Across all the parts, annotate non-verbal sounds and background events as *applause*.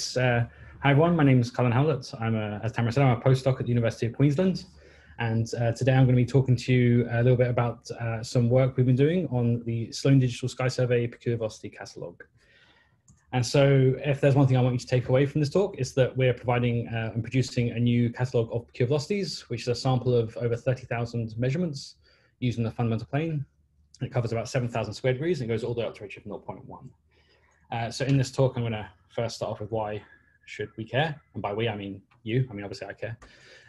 Uh, hi everyone, my name is Cullan Howlett. I'm a, as Tamara said, I'm a postdoc at the University of Queensland. And uh, today I'm going to be talking to you a little bit about uh, some work we've been doing on the Sloan Digital Sky Survey Peculiar Velocity Catalogue. And so if there's one thing I want you to take away from this talk, is that we're providing uh, and producing a new catalogue of peculiar velocities, which is a sample of over 30,000 measurements using the fundamental plane. It covers about 7,000 square degrees and goes all the way up to a redshift 0.1. Uh, so in this talk, I'm going to first start off with why should we care? And by we, I mean you. I mean, obviously I care.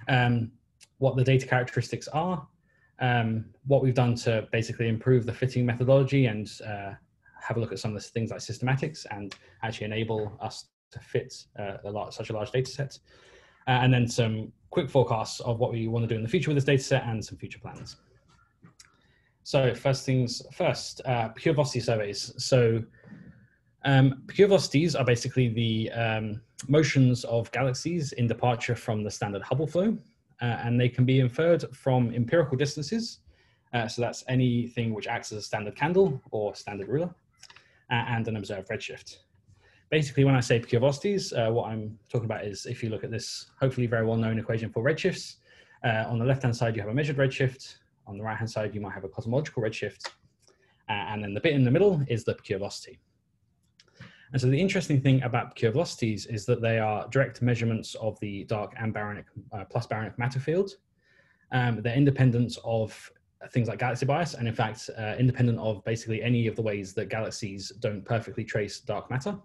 Um, what the data characteristics are, um, what we've done to basically improve the fitting methodology and uh, have a look at some of the things like systematics and actually enable us to fit uh, a lot, such a large data set. Uh, and then some quick forecasts of what we want to do in the future with this data set and some future plans. So first things first, uh, peculiar velocity surveys. So um, peculiar velocities are basically the um, motions of galaxies in departure from the standard Hubble flow, uh, and they can be inferred from empirical distances. Uh, so that's anything which acts as a standard candle or standard ruler, uh, and an observed redshift. Basically, when I say peculiar velocities, uh, what I'm talking about is if you look at this hopefully very well-known equation for redshifts, uh, on the left-hand side you have a measured redshift, on the right-hand side you might have a cosmological redshift, uh, and then the bit in the middle is the peculiar velocity. And so the interesting thing about peculiar velocities is that they are direct measurements of the dark and baryonic uh, plus baryonic matter field. Um, they're independent of things like galaxy bias, and in fact, uh, independent of basically any of the ways that galaxies don't perfectly trace dark matter.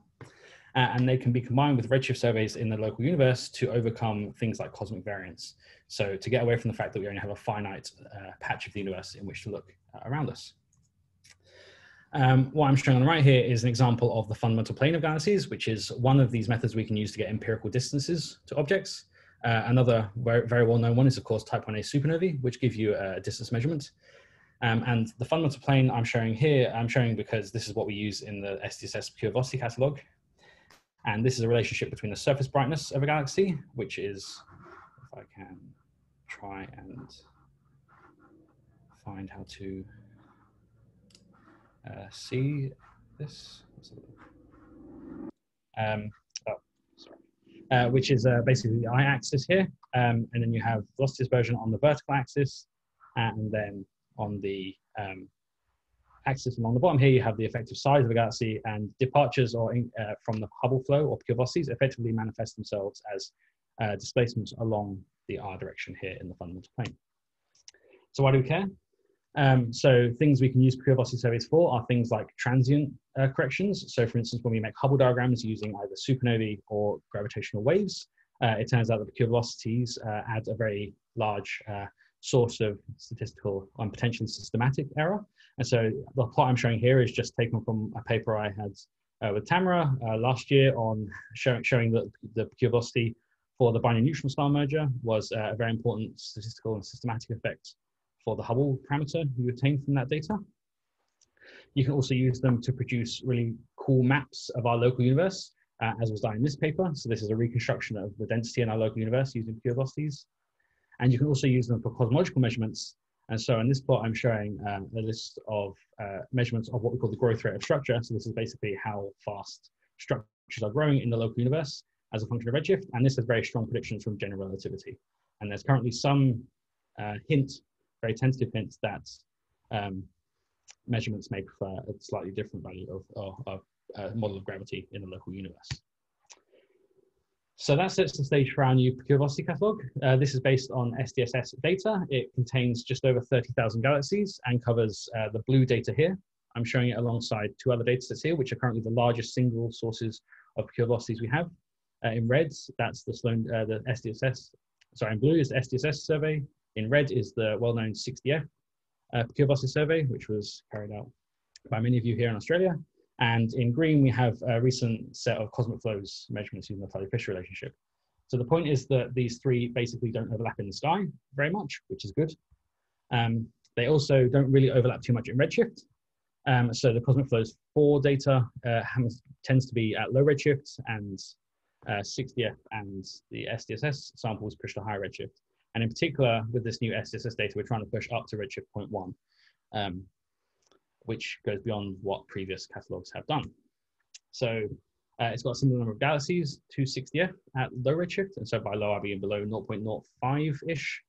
Uh, and they can be combined with redshift surveys in the local universe to overcome things like cosmic variance. So to get away from the fact that we only have a finite uh, patch of the universe in which to look uh, around us. Um, what I'm showing on the right here is an example of the fundamental plane of galaxies, which is one of these methods we can use to get empirical distances to objects. Uh, another very, well-known one is, of course, type 1a supernovae, which give you a distance measurement. Um, and the fundamental plane I'm showing here, I'm showing because this is what we use in the SDSS peculiar velocity catalog. And this is a relationship between the surface brightness of a galaxy, which is, if I can try and find how to uh, see this. Um, oh, sorry. Uh, which is uh, basically the y-axis here, um, and then you have velocity dispersion on the vertical axis, and then on the um, axis along the bottom here, you have the effective size of the galaxy, and departures or uh, from the Hubble flow or peculiar velocities effectively manifest themselves as uh, displacements along the r direction here in the fundamental plane. So why do we care? Um, so things we can use peculiar velocity surveys for are things like transient uh, corrections. So for instance, when we make Hubble diagrams using either supernovae or gravitational waves, uh, it turns out that peculiar velocities uh, add a very large uh, source of statistical and potentially systematic error. And so the plot I'm showing here is just taken from a paper I had uh, with Tamara uh, last year on showing, showing that the peculiar velocity for the binary neutron star merger was a very important statistical and systematic effect for the Hubble parameter you obtain from that data. You can also use them to produce really cool maps of our local universe, uh, as was done in this paper. So this is a reconstruction of the density in our local universe using peculiar velocities. And you can also use them for cosmological measurements. And so in this plot, I'm showing um, a list of uh, measurements of what we call the growth rate of structure. So this is basically how fast structures are growing in the local universe as a function of redshift. And this has very strong predictions from general relativity. And there's currently some uh, hint very tentative hints that um, measurements may prefer a slightly different value of, of uh, model of gravity in the local universe. So that sets the stage for our new peculiar velocity catalog. Uh, this is based on SDSS data. It contains just over 30,000 galaxies and covers uh, the blue data here. I'm showing it alongside two other data sets here, which are currently the largest single sources of peculiar velocities we have. Uh, in red, that's the Sloan, uh, the SDSS, sorry, in blue is the SDSS survey. In red is the well-known 6dF uh, survey, which was carried out by many of you here in Australia. And in green, we have a recent set of cosmic flows measurements using the Tully-Fisher relationship. So the point is that these three basically don't overlap in the sky very much, which is good. Um, they also don't really overlap too much in redshift. Um, so the cosmic flows 4 data uh, tends to be at low redshift and uh, 6dF and the SDSS samples push to higher redshift. And in particular, with this new SDSS data, we're trying to push up to Redshift 0.1, um, which goes beyond what previous catalogs have done. So Uh, it's got a similar number of galaxies, to 6dF at low redshift, and so by low I mean below 0.05-ish,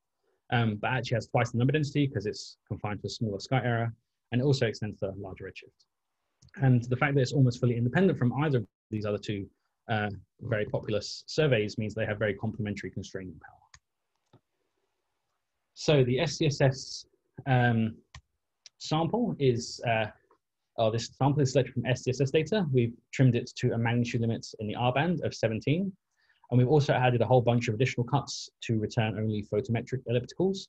um, but actually has twice the number density because it's confined to a smaller sky area, and it also extends to larger redshift. And the fact that it's almost fully independent from either of these other two uh, very populous surveys means they have very complementary constraining power. So the SDSS um, sample is, uh, oh, this sample is selected from SDSS data. We've trimmed it to a magnitude limit in the R band of 17. And we've also added a whole bunch of additional cuts to return only photometric ellipticals.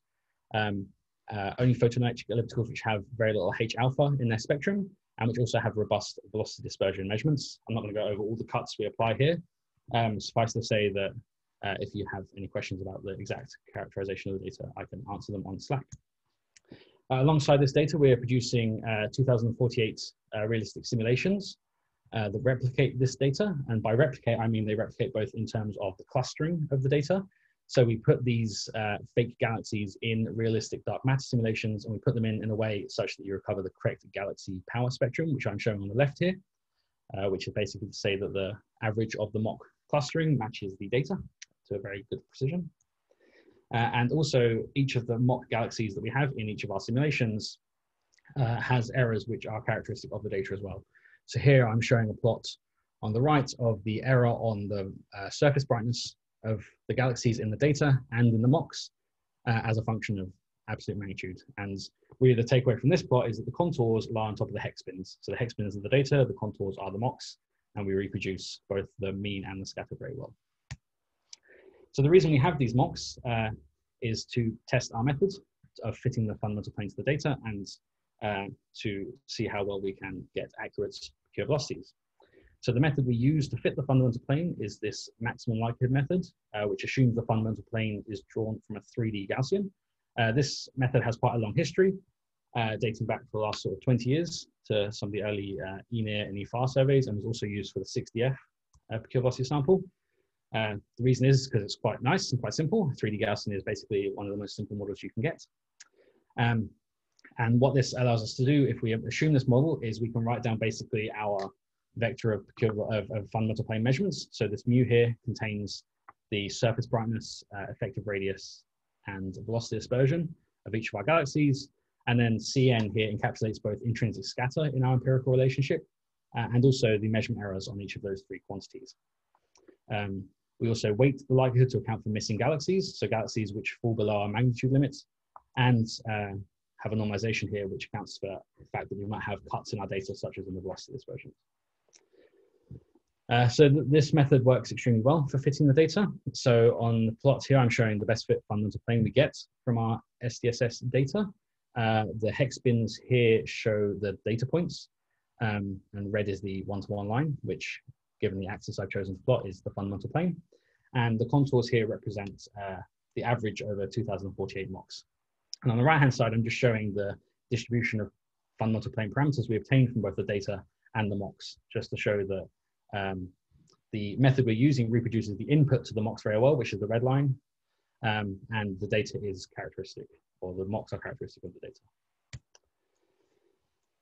Um, uh, only photometric ellipticals which have very little H alpha in their spectrum and which also have robust velocity dispersion measurements. I'm not going to go over all the cuts we apply here. Um, suffice to say that uh, if you have any questions about the exact characterization of the data, I can answer them on Slack. Uh, alongside this data, we are producing uh, 2048 uh, realistic simulations uh, that replicate this data. And by replicate, I mean they replicate both in terms of the clustering of the data. So we put these uh, fake galaxies in realistic dark matter simulations and we put them in in a way such that you recover the correct galaxy power spectrum, which I'm showing on the left here, which is basically to say that the average of the mock clustering matches the data to a very good precision. Uh, and also each of the mock galaxies that we have in each of our simulations uh, has errors which are characteristic of the data as well. So here I'm showing a plot on the right of the error on the uh, surface brightness of the galaxies in the data and in the mocks uh, as a function of absolute magnitude. And really the takeaway from this plot is that the contours lie on top of the hex bins. So the hex bins are the data, the contours are the mocks, and we reproduce both the mean and the scatter very well. So the reason we have these mocks uh, is to test our methods of fitting the fundamental plane to the data and uh, to see how well we can get accurate peculiar velocities. So the method we use to fit the fundamental plane is this maximum likelihood method, uh, which assumes the fundamental plane is drawn from a 3D Gaussian. Uh, this method has quite a long history, uh, dating back for the last sort of 20 years to some of the early uh, ENEAR and EFAR surveys and was also used for the 6dF uh, peculiar velocity sample. Uh, the reason is because it's quite nice and quite simple. 3D Gaussian is basically one of the most simple models you can get. Um, and what this allows us to do, if we assume this model, is we can write down basically our vector of, of, of fundamental plane measurements. So this mu here contains the surface brightness, uh, effective radius, and velocity dispersion of each of our galaxies. And then Cn here encapsulates both intrinsic scatter in our empirical relationship uh, and also the measurement errors on each of those three quantities. Um, we also weight the likelihood to account for missing galaxies, so galaxies which fall below our magnitude limits, and uh, have a normalization here which accounts for the fact that we might have cuts in our data such as in the velocity dispersion. Uh, so th this method works extremely well for fitting the data. So on the plot here, I'm showing the best fit fundamental plane we get from our SDSS data. Uh, the hex bins here show the data points, um, and red is the one-to-one -one line, which, given the axis I've chosen to plot, is the fundamental plane. And the contours here represent uh, the average over 2048 mocks. And on the right-hand side, I'm just showing the distribution of fundamental plane parameters we obtained from both the data and the mocks, just to show that um, the method we're using reproduces the input to the mocks very well, which is the red line, um, and the data is characteristic, or the mocks are characteristic of the data.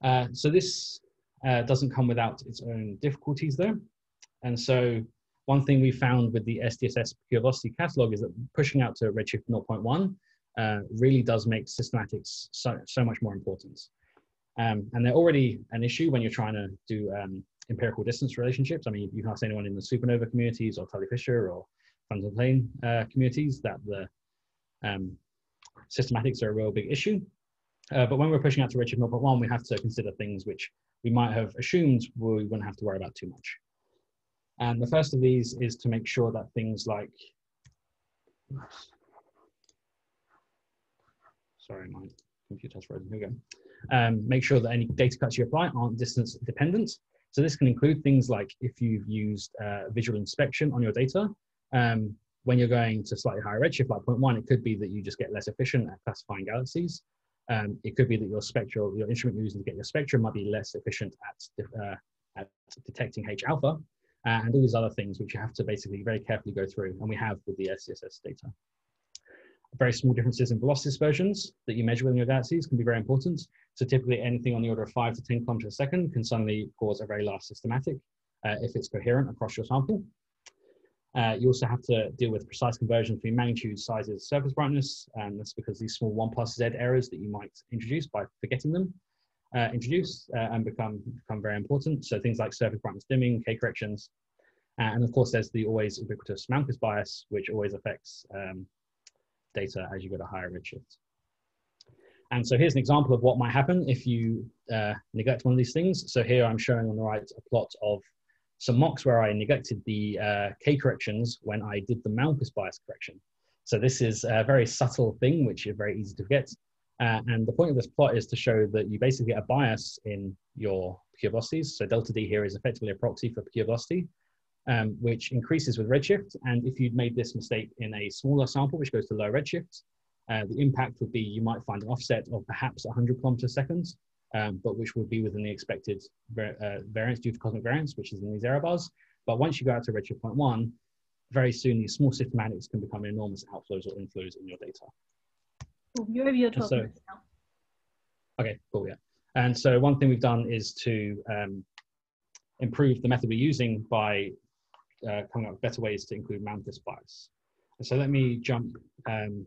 Uh, so this uh, doesn't come without its own difficulties though. And so one thing we found with the SDSS peculiar velocity catalog is that pushing out to redshift 0.1 uh, really does make systematics so, so much more important. Um, and they're already an issue when you're trying to do um, empirical distance relationships. I mean, you can ask anyone in the supernova communities or Tully Fisher or fundamental plane uh, communities that the um, systematics are a real big issue. Uh, but when we're pushing out to Redshift 0.1, we have to consider things which we might have assumed we wouldn't have to worry about too much. And the first of these is to make sure that things like, sorry, my computer's frozen, here we go. Um, make sure that any data cuts you apply aren't distance dependent. So this can include things like if you've used uh, visual inspection on your data, um, when you're going to slightly higher redshift, like 0.1, it could be that you just get less efficient at classifying galaxies. Um, it could be that your spectral, your instrument you're using to get your spectrum might be less efficient at, uh, at detecting H alpha, uh, and all these other things which you have to basically very carefully go through, and we have with the SDSS data very small differences in velocity dispersions that you measure within your galaxies can be very important. So typically anything on the order of five to 10 kilometers a second can suddenly cause a very large systematic. uh, if it's coherent across your sample. Uh, you also have to deal with precise conversion between magnitude, sizes, surface brightness, and that's because these small 1 plus z errors that you might introduce by forgetting them uh, introduce uh, and become, become very important. So things like surface brightness dimming, K corrections, uh, and of course there's the always ubiquitous Malmquist bias, which always affects um, data as you go to higher redshift. And so here's an example of what might happen if you uh, neglect one of these things. So here I'm showing on the right a plot of some mocks where I neglected the uh, K corrections when I did the Malmquist bias correction. So this is a very subtle thing, which is very easy to forget. Uh, and the point of this plot is to show that you basically get a bias in your peculiar velocities. So delta D here is effectively a proxy for peculiar velocity, um, which increases with redshift. And if you'd made this mistake in a smaller sample, which goes to low redshift, uh, the impact would be you might find an offset of perhaps 100 kilometers seconds, um, but which would be within the expected uh, variance due to cosmic variance, which is in these error bars. But once you go out to redshift 0.1, very soon these small systematics can become enormous outflows or inflows in your data. Cool. You're over your 12 so, minutes now. Okay, cool, yeah. And so one thing we've done is to um, improve the method we're using by uh, coming up with better ways to include Malmquist bias. And so let me jump um,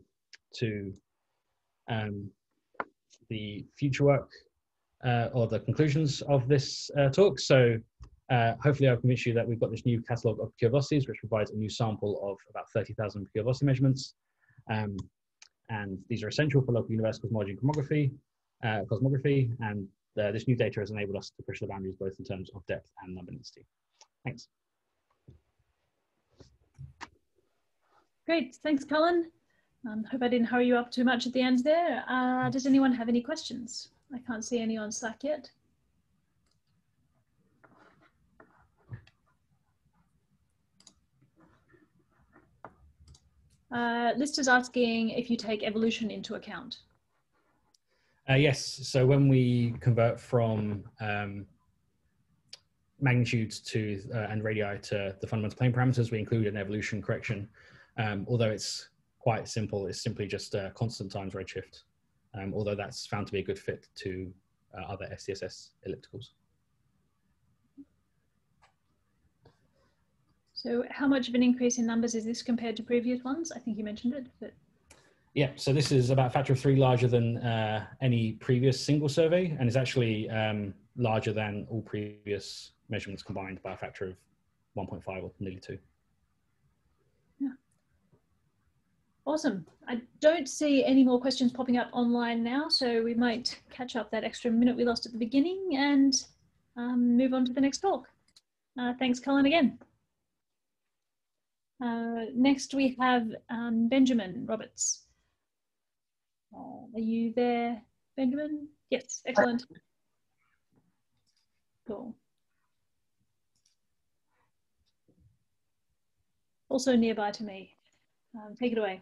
to um, the future work uh, or the conclusions of this uh, talk. So uh, hopefully I've convinced you that we've got this new catalog of velocities, which provides a new sample of about 30,000 velocity measurements. Um, and these are essential for local universe cosmology and cosmography, uh, cosmography and uh, this new data has enabled us to push the boundaries both in terms of depth and number luminosity. Thanks. Great, thanks Cullan. Um, hope I didn't hurry you up too much at the end there. Uh, does anyone have any questions? I can't see any on Slack yet. Uh, is asking if you take evolution into account. Uh, yes, so when we convert from um, magnitudes to uh, and radii to the fundamental plane parameters, we include an evolution correction. Um, although it's quite simple, it's simply just uh, constant times redshift. Um, although that's found to be a good fit to uh, other SDSS ellipticals. So how much of an increase in numbers is this compared to previous ones? I think you mentioned it, but. Yeah, so this is about a factor of three larger than uh, any previous single survey and is actually um, larger than all previous measurements combined by a factor of 1.5 or nearly two. Yeah. Awesome. I don't see any more questions popping up online now, so we might catch up that extra minute we lost at the beginning and um, move on to the next talk. Uh, thanks, Cullan, again. Uh, next, we have um, Benjamin Roberts. Uh, are you there, Benjamin? Yes, excellent. Cool. Also nearby to me. Um, take it away.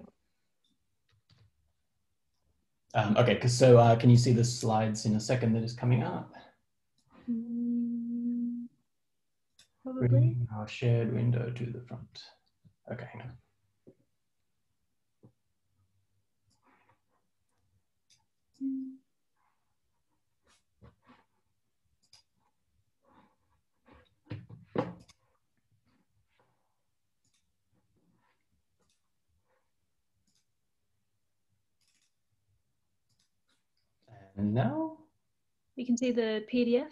Um, okay, so uh, can you see the slides in a second that is coming up? Mm, probably. Bring our shared window to the front. Okay. And now? We can see the PDF.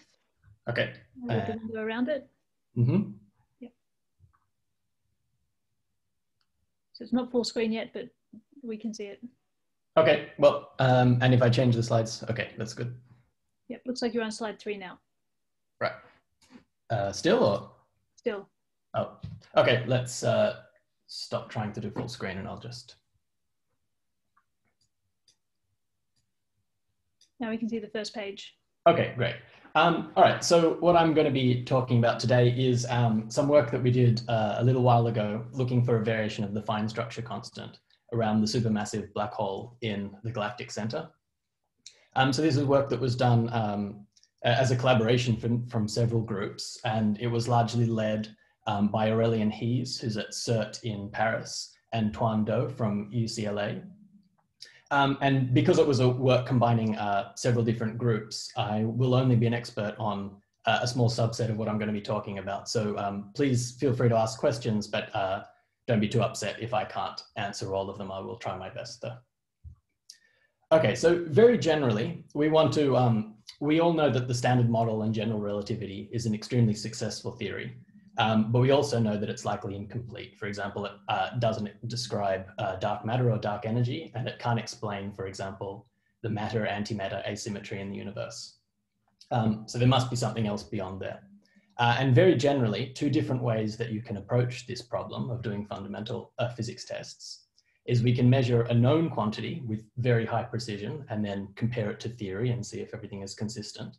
Okay. Uh, the window around it. Mm-hmm. So it's not full screen yet, but we can see it. Okay, well, um, and if I change the slides, okay, that's good. Yep, looks like you're on slide three now. Right. Uh, still or? Still. Oh, okay, let's uh, stop trying to do full screen and I'll just. Now we can see the first page. Okay, great. Um, all right, so what I'm going to be talking about today is um, some work that we did uh, a little while ago looking for a variation of the fine structure constant around the supermassive black hole in the galactic center. Um, so this is work that was done um, as a collaboration from, from several groups, and it was largely led um, by Aurélien Hees, who's at SYRTE in Paris, and Tuan Do from UCLA. Um, and because it was a work combining uh, several different groups, I will only be an expert on a small subset of what I'm going to be talking about. So um, please feel free to ask questions, but uh, don't be too upset if I can't answer all of them. I will try my best though. Okay, so very generally, we want to, um, we all know that the standard model and general relativity is an extremely successful theory, um, but we also know that it's likely incomplete. For example, it uh, doesn't describe uh, dark matter or dark energy, and it can't explain, for example, the matter-antimatter asymmetry in the universe. Um, so there must be something else beyond that. Uh, and very generally, two different ways that you can approach this problem of doing fundamental uh, physics tests is we can measure a known quantity with very high precision and then compare it to theory and see if everything is consistent.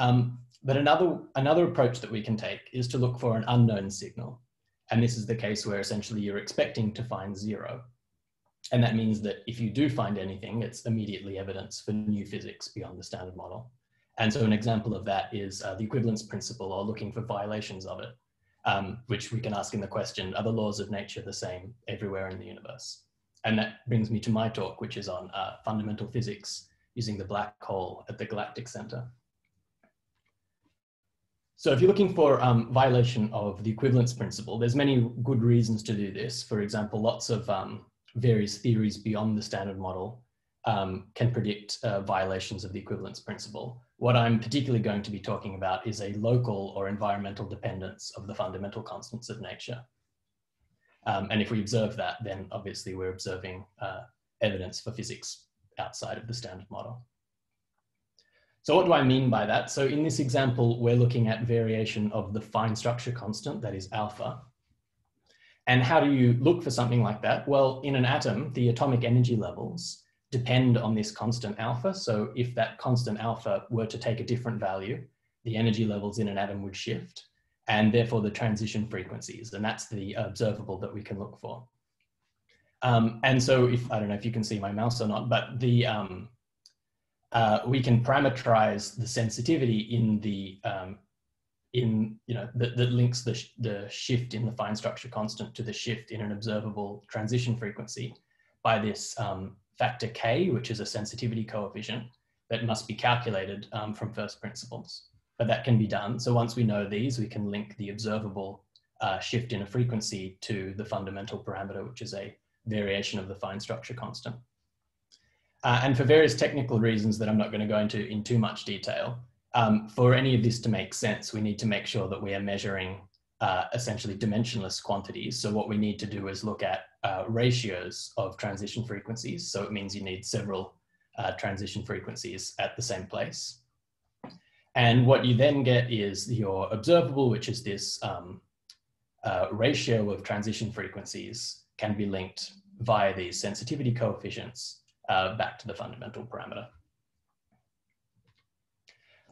Um, but another, another approach that we can take is to look for an unknown signal. And this is the case where essentially you're expecting to find zero. And that means that if you do find anything, it's immediately evidence for new physics beyond the standard model. And so an example of that is uh, the equivalence principle or looking for violations of it, um, which we can ask in the question, are the laws of nature the same everywhere in the universe? And that brings me to my talk, which is on uh, fundamental physics using the black hole at the galactic center. So if you're looking for um, violation of the equivalence principle, there's many good reasons to do this. For example, lots of um, various theories beyond the standard model um, can predict uh, violations of the equivalence principle. What I'm particularly going to be talking about is a local or environmental dependence of the fundamental constants of nature. Um, and if we observe that, then obviously we're observing uh, evidence for physics outside of the standard model. So what do I mean by that? So in this example, we're looking at variation of the fine structure constant, that is alpha. And how do you look for something like that? Well, in an atom, the atomic energy levels depend on this constant alpha. So if that constant alpha were to take a different value, the energy levels in an atom would shift and therefore the transition frequencies. And that's the observable that we can look for. Um, and so if, I don't know if you can see my mouse or not, but the, um, uh, we can parameterize the sensitivity in the, um, in, you know, that, that links the, sh the shift in the fine structure constant to the shift in an observable transition frequency by this um, factor K, which is a sensitivity coefficient that must be calculated um, from first principles. But that can be done. So once we know these, we can link the observable uh, shift in a frequency to the fundamental parameter, which is a variation of the fine structure constant. Uh, and for various technical reasons that I'm not going to go into in too much detail, um, for any of this to make sense, we need to make sure that we are measuring uh, essentially dimensionless quantities. So what we need to do is look at uh, ratios of transition frequencies. So it means you need several uh, transition frequencies at the same place. And what you then get is your observable, which is this um, uh, ratio of transition frequencies can be linked via these sensitivity coefficients uh, back to the fundamental parameter.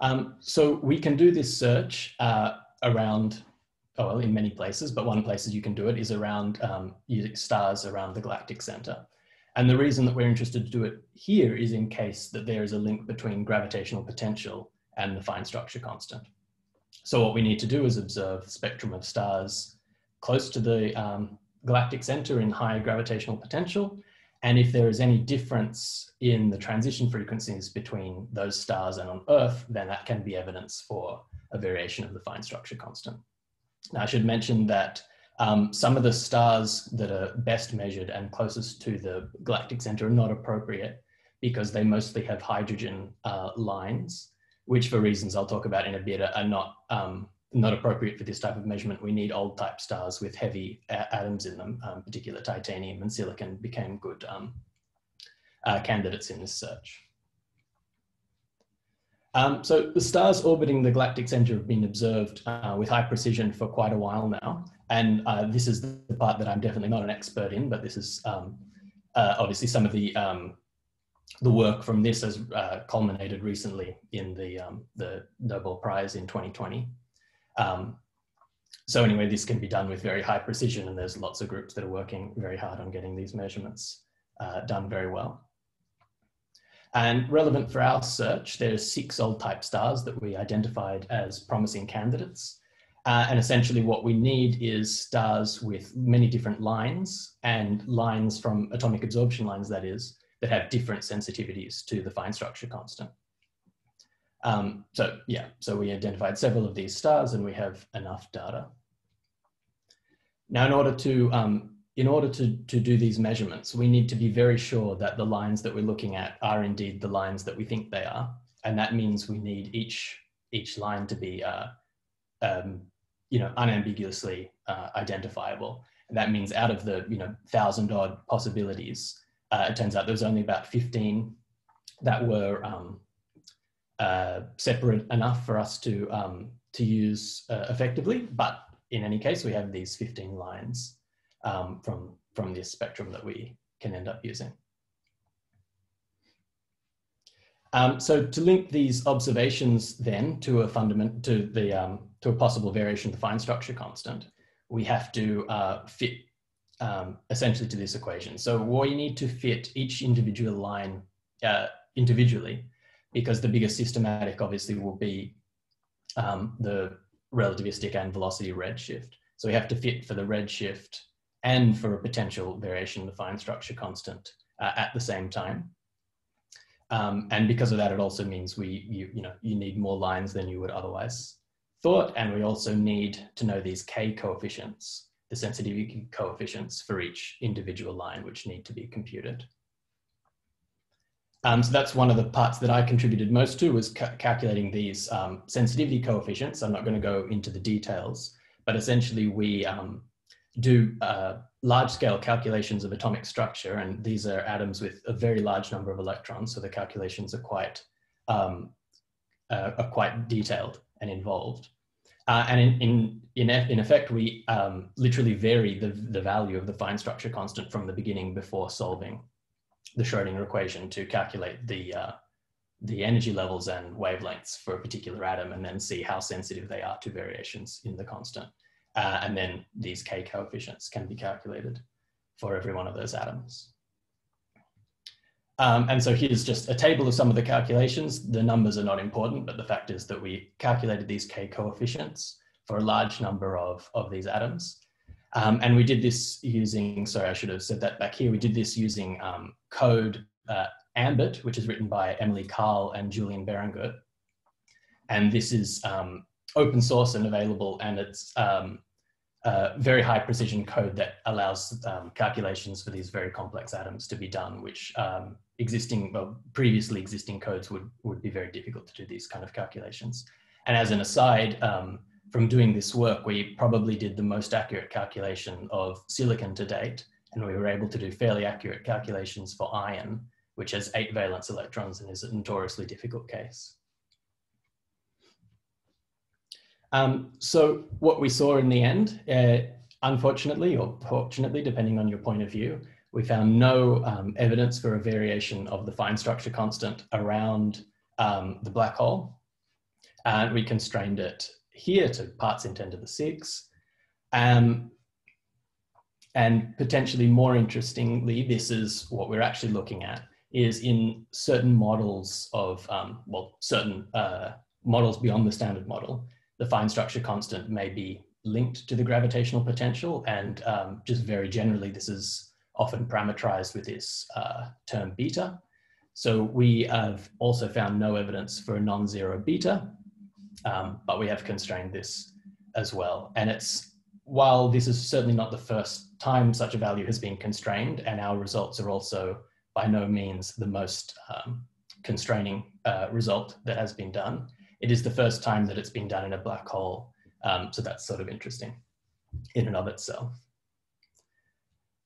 Um, so we can do this search uh, around oh, well, in many places, but one places you can do it is around um, stars around the galactic center. And the reason that we're interested to do it here is in case that there is a link between gravitational potential and the fine structure constant. So what we need to do is observe the spectrum of stars close to the um, galactic center in high gravitational potential. And if there is any difference in the transition frequencies between those stars and on Earth, then that can be evidence for a variation of the fine structure constant. Now, I should mention that um, some of the stars that are best measured and closest to the galactic center are not appropriate because they mostly have hydrogen uh, lines, which for reasons I'll talk about in a bit are not, um, not appropriate for this type of measurement. We need old type stars with heavy atoms in them, um, particular titanium and silicon became good um, uh, candidates in this search. Um, so the stars orbiting the galactic center have been observed uh, with high precision for quite a while now. And uh, this is the part that I'm definitely not an expert in, but this is um, uh, obviously some of the um, the work from this has uh, culminated recently in the um, the Nobel Prize in 2020. Um, so anyway, this can be done with very high precision, and there's lots of groups that are working very hard on getting these measurements uh, done very well. And relevant for our search, there are six old type stars that we identified as promising candidates. Uh, and essentially what we need is stars with many different lines and lines from atomic absorption lines, that is, that have different sensitivities to the fine structure constant. Um, so yeah, so we identified several of these stars and we have enough data. Now, in order to um, in order to, to do these measurements, we need to be very sure that the lines that we're looking at are indeed the lines that we think they are. And that means we need each, each line to be, uh, um, you know, unambiguously uh, identifiable. And that means out of the, you know, thousand odd possibilities, uh, it turns out there's only about 15 that were um, uh, separate enough for us to, um, to use uh, effectively. But in any case, we have these 15 lines um, from, from this spectrum that we can end up using. Um, so to link these observations then to a fundament to the um, to a possible variation of the fine structure constant, we have to uh, fit um, essentially to this equation. So we need to fit each individual line uh, individually, because the biggest systematic obviously will be um, the relativistic and velocity redshift. So we have to fit for the redshift and for a potential variation in the fine structure constant uh, at the same time. Um, and because of that, it also means we, you, you know, you need more lines than you would otherwise thought. And we also need to know these K coefficients, the sensitivity coefficients for each individual line, which need to be computed. Um, so that's one of the parts that I contributed most to was ca calculating these um, sensitivity coefficients. I'm not going to go into the details, but essentially we um, do uh, large scale calculations of atomic structure, and these are atoms with a very large number of electrons, so the calculations are quite, um, uh, are quite detailed and involved. Uh, and in, in, in, in, effect, we um, literally vary the, the value of the fine structure constant from the beginning before solving the Schrodinger equation to calculate the, uh, the energy levels and wavelengths for a particular atom and then see how sensitive they are to variations in the constant. Uh, and then these K coefficients can be calculated for every one of those atoms. Um, and so here's just a table of some of the calculations. The numbers are not important, but the fact is that we calculated these K coefficients for a large number of, of these atoms. Um, and we did this using, sorry, I should have said that back here. We did this using um, code uh, Ambit, which is written by Emily Kahl and Julian Berengut. And this is um, open source and available, and it's um, very high precision code that allows um, calculations for these very complex atoms to be done, which um, existing, well, previously existing codes would, would be very difficult to do these kind of calculations. And as an aside, um, from doing this work, we probably did the most accurate calculation of silicon to date, and we were able to do fairly accurate calculations for iron, which has eight valence electrons and is a notoriously difficult case. Um, so what we saw in the end, uh, unfortunately or fortunately, depending on your point of view, we found no um, evidence for a variation of the fine structure constant around um, the black hole. And we constrained it here to parts in 10 to the 6. Um, and potentially more interestingly, this is what we're actually looking at, is in certain models of, um, well, certain uh, models beyond the standard model, the fine structure constant may be linked to the gravitational potential. And um, just very generally, this is often parameterized with this uh, term beta. So we have also found no evidence for a non-zero beta, um, but we have constrained this as well. And it's, while this is certainly not the first time such a value has been constrained, and our results are also by no means the most um, constraining uh, result that has been done, it is the first time that it's been done in a black hole. Um, so that's sort of interesting in and of itself.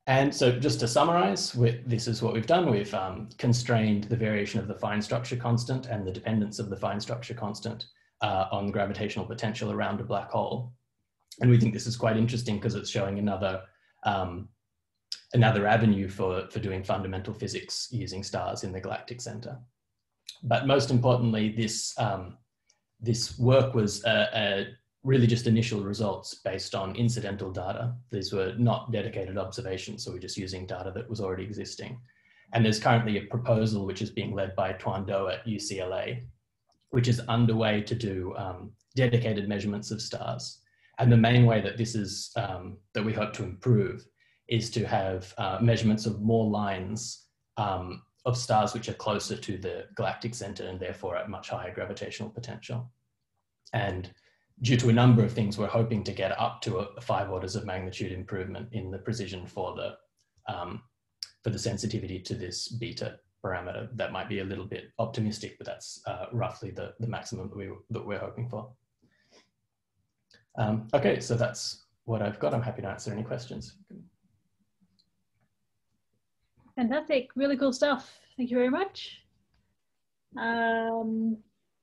And so just to summarize, this is what we've done. We've um, constrained the variation of the fine structure constant and the dependence of the fine structure constant uh, on gravitational potential around a black hole. And we think this is quite interesting because it's showing another, um, another avenue for, for doing fundamental physics using stars in the galactic center. But most importantly, this um, this work was really just initial results based on incidental data. These were not dedicated observations, so we're just using data that was already existing. And there's currently a proposal which is being led by Tuan Do at UCLA, which is underway to do um, dedicated measurements of stars. And the main way that this is, um, that we hope to improve is to have uh, measurements of more lines um, of stars which are closer to the galactic center and therefore at much higher gravitational potential. And due to a number of things, we're hoping to get up to a, five orders of magnitude improvement in the precision for the um, for the sensitivity to this beta parameter. That might be a little bit optimistic, but that's uh, roughly the, the maximum that, we, that we're hoping for. Um, okay, so that's what I've got. I'm happy to answer any questions. Fantastic, really cool stuff. Thank you very much. Um,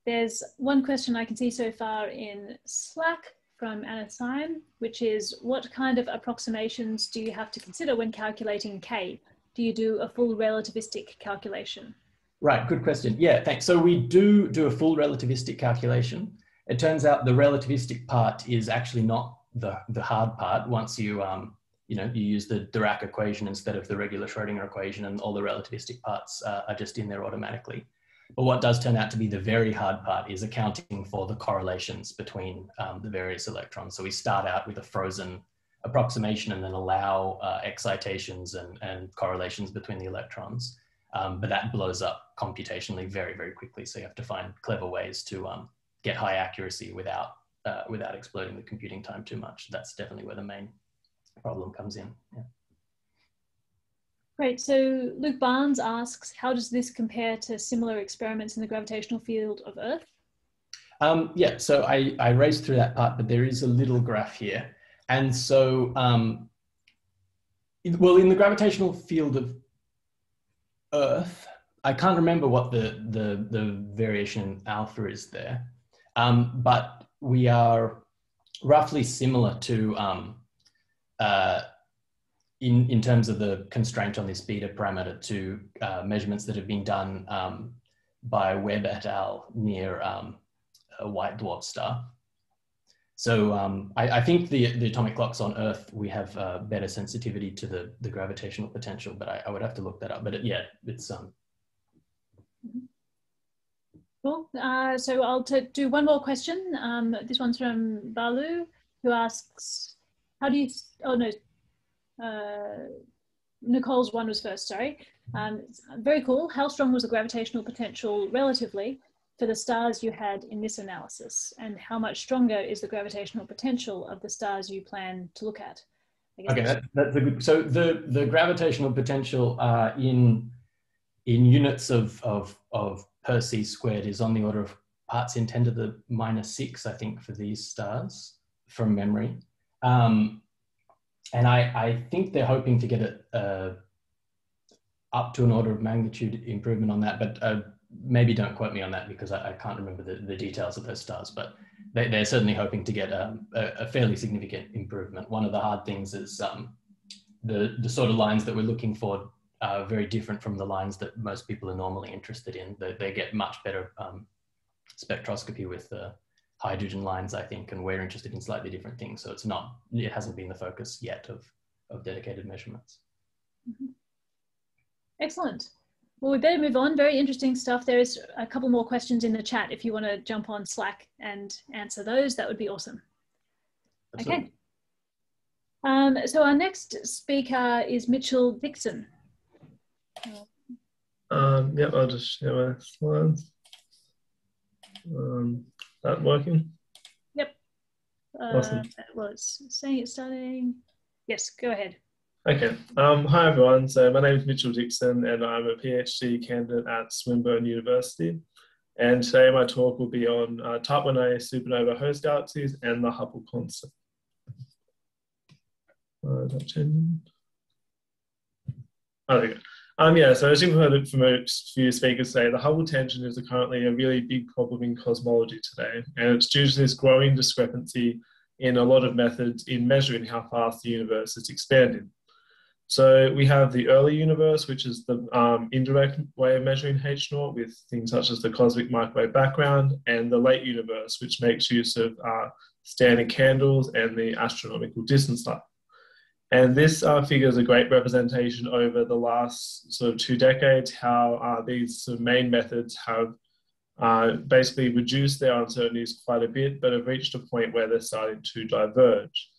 there's one question I can see so far in Slack from Anna Syme, which is what kind of approximations do you have to consider when calculating K? Do you do a full relativistic calculation? Right, good question. Yeah, thanks. So we do do a full relativistic calculation. It turns out the relativistic part is actually not the, the hard part once you um, you know, you use the Dirac equation instead of the regular Schrodinger equation and all the relativistic parts uh, are just in there automatically. But what does turn out to be the very hard part is accounting for the correlations between um, the various electrons. So we start out with a frozen approximation and then allow uh, excitations and, and correlations between the electrons. Um, but that blows up computationally very, very quickly. So you have to find clever ways to um, get high accuracy without, uh, without exploding the computing time too much. That's definitely where the main problem comes in. Yeah. Great. So Luke Barnes asks, how does this compare to similar experiments in the gravitational field of Earth? Um, yeah, so I, I raced through that part, but there is a little graph here. And so, um, well, in the gravitational field of Earth, I can't remember what the, the, the variation alpha is there, um, but we are roughly similar to um, uh, in, in terms of the constraint on this beta parameter to uh, measurements that have been done um, by Webb et al. near um, a white dwarf star. So um, I, I, think the, the atomic clocks on Earth, we have uh, better sensitivity to the, the gravitational potential, but I, I would have to look that up. But it, yeah, it's... Um... Cool. Uh, so I'll do one more question. Um, this one's from Balu, who asks, how do you, oh no, uh, Nicole's one was first, sorry. Um, very cool. How strong was the gravitational potential relatively for the stars you had in this analysis? And how much stronger is the gravitational potential of the stars you plan to look at? Okay, that, that's a good, so the, the gravitational potential uh, in, in units of, of, of per c squared is on the order of parts in 10 to the minus six, I think, for these stars from memory. Um, and I, I think they're hoping to get it uh, up to an order of magnitude improvement on that, but uh, maybe don't quote me on that because I, I can't remember the, the, details of those stars, but they, are certainly hoping to get um, a, a, fairly significant improvement. One of the hard things is um, the, the sort of lines that we're looking for are very different from the lines that most people are normally interested in. They, they get much better um, spectroscopy with the hydrogen lines, I think, and we're interested in slightly different things. So it's not, it hasn't been the focus yet of, of dedicated measurements. Mm -hmm. Excellent. Well, we better move on. Very interesting stuff. There's a couple more questions in the chat. If you want to jump on Slack and answer those, that would be awesome. Absolutely. Okay. Um, so our next speaker is Mitchell Dixon. Um, yeah, I'll just share my slides. Um, that working? Yep. Uh, awesome. That was saying it's starting. Yes, go ahead. Okay. Um, hi, everyone. So my name is Mitchell Dixon, and I'm a PhD candidate at Swinburne University. And today my talk will be on uh, Type 1a supernova host galaxies and the Hubble constant. Uh? Oh, there we go. Um, yeah, so as you've heard from a few speakers say, the Hubble tension is currently a really big problem in cosmology today, and it's due to this growing discrepancy in a lot of methods in measuring how fast the universe is expanding. So we have the early universe, which is the um, indirect way of measuring H naught with things such as the cosmic microwave background, and the late universe, which makes use of uh, standard candles and the astronomical distance line. And this uh, figure is a great representation over the last sort of two decades how uh, these sort of main methods have uh, basically reduced their uncertainties quite a bit, but have reached a point where they're starting to diverge.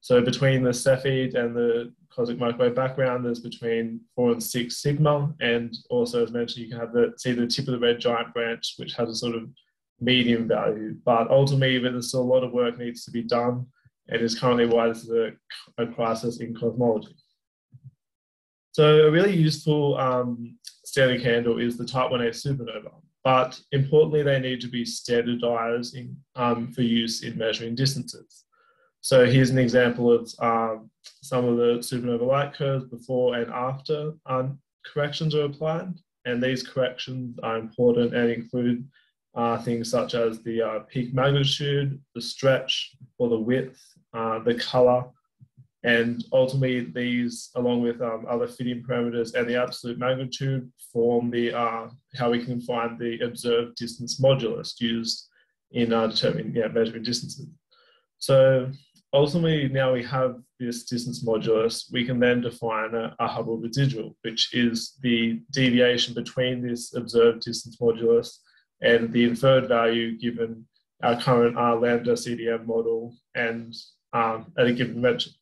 So between the Cepheid and the cosmic microwave background, there's between four and six sigma, and also as mentioned, you can have the see the tip of the red giant branch, which has a sort of medium value. But ultimately, there's still a lot of work needs to be done, and is currently why this is a, a crisis in cosmology. So a really useful um, standard candle is the Type 1a supernova, but importantly, they need to be standardized in, um, for use in measuring distances. So here's an example of um, some of the supernova light curves before and after um, corrections are applied. And these corrections are important and include uh, things such as the uh, peak magnitude, the stretch or the width, uh, the color, and ultimately these, along with um, other fitting parameters and the absolute magnitude, form the uh, how we can find the observed distance modulus used in uh, determining yeah, measuring distances. So ultimately now we have this distance modulus, we can then define a, a, Hubble residual, which is the deviation between this observed distance modulus and the inferred value given our current R lambda CDM model and um, at a given redshift.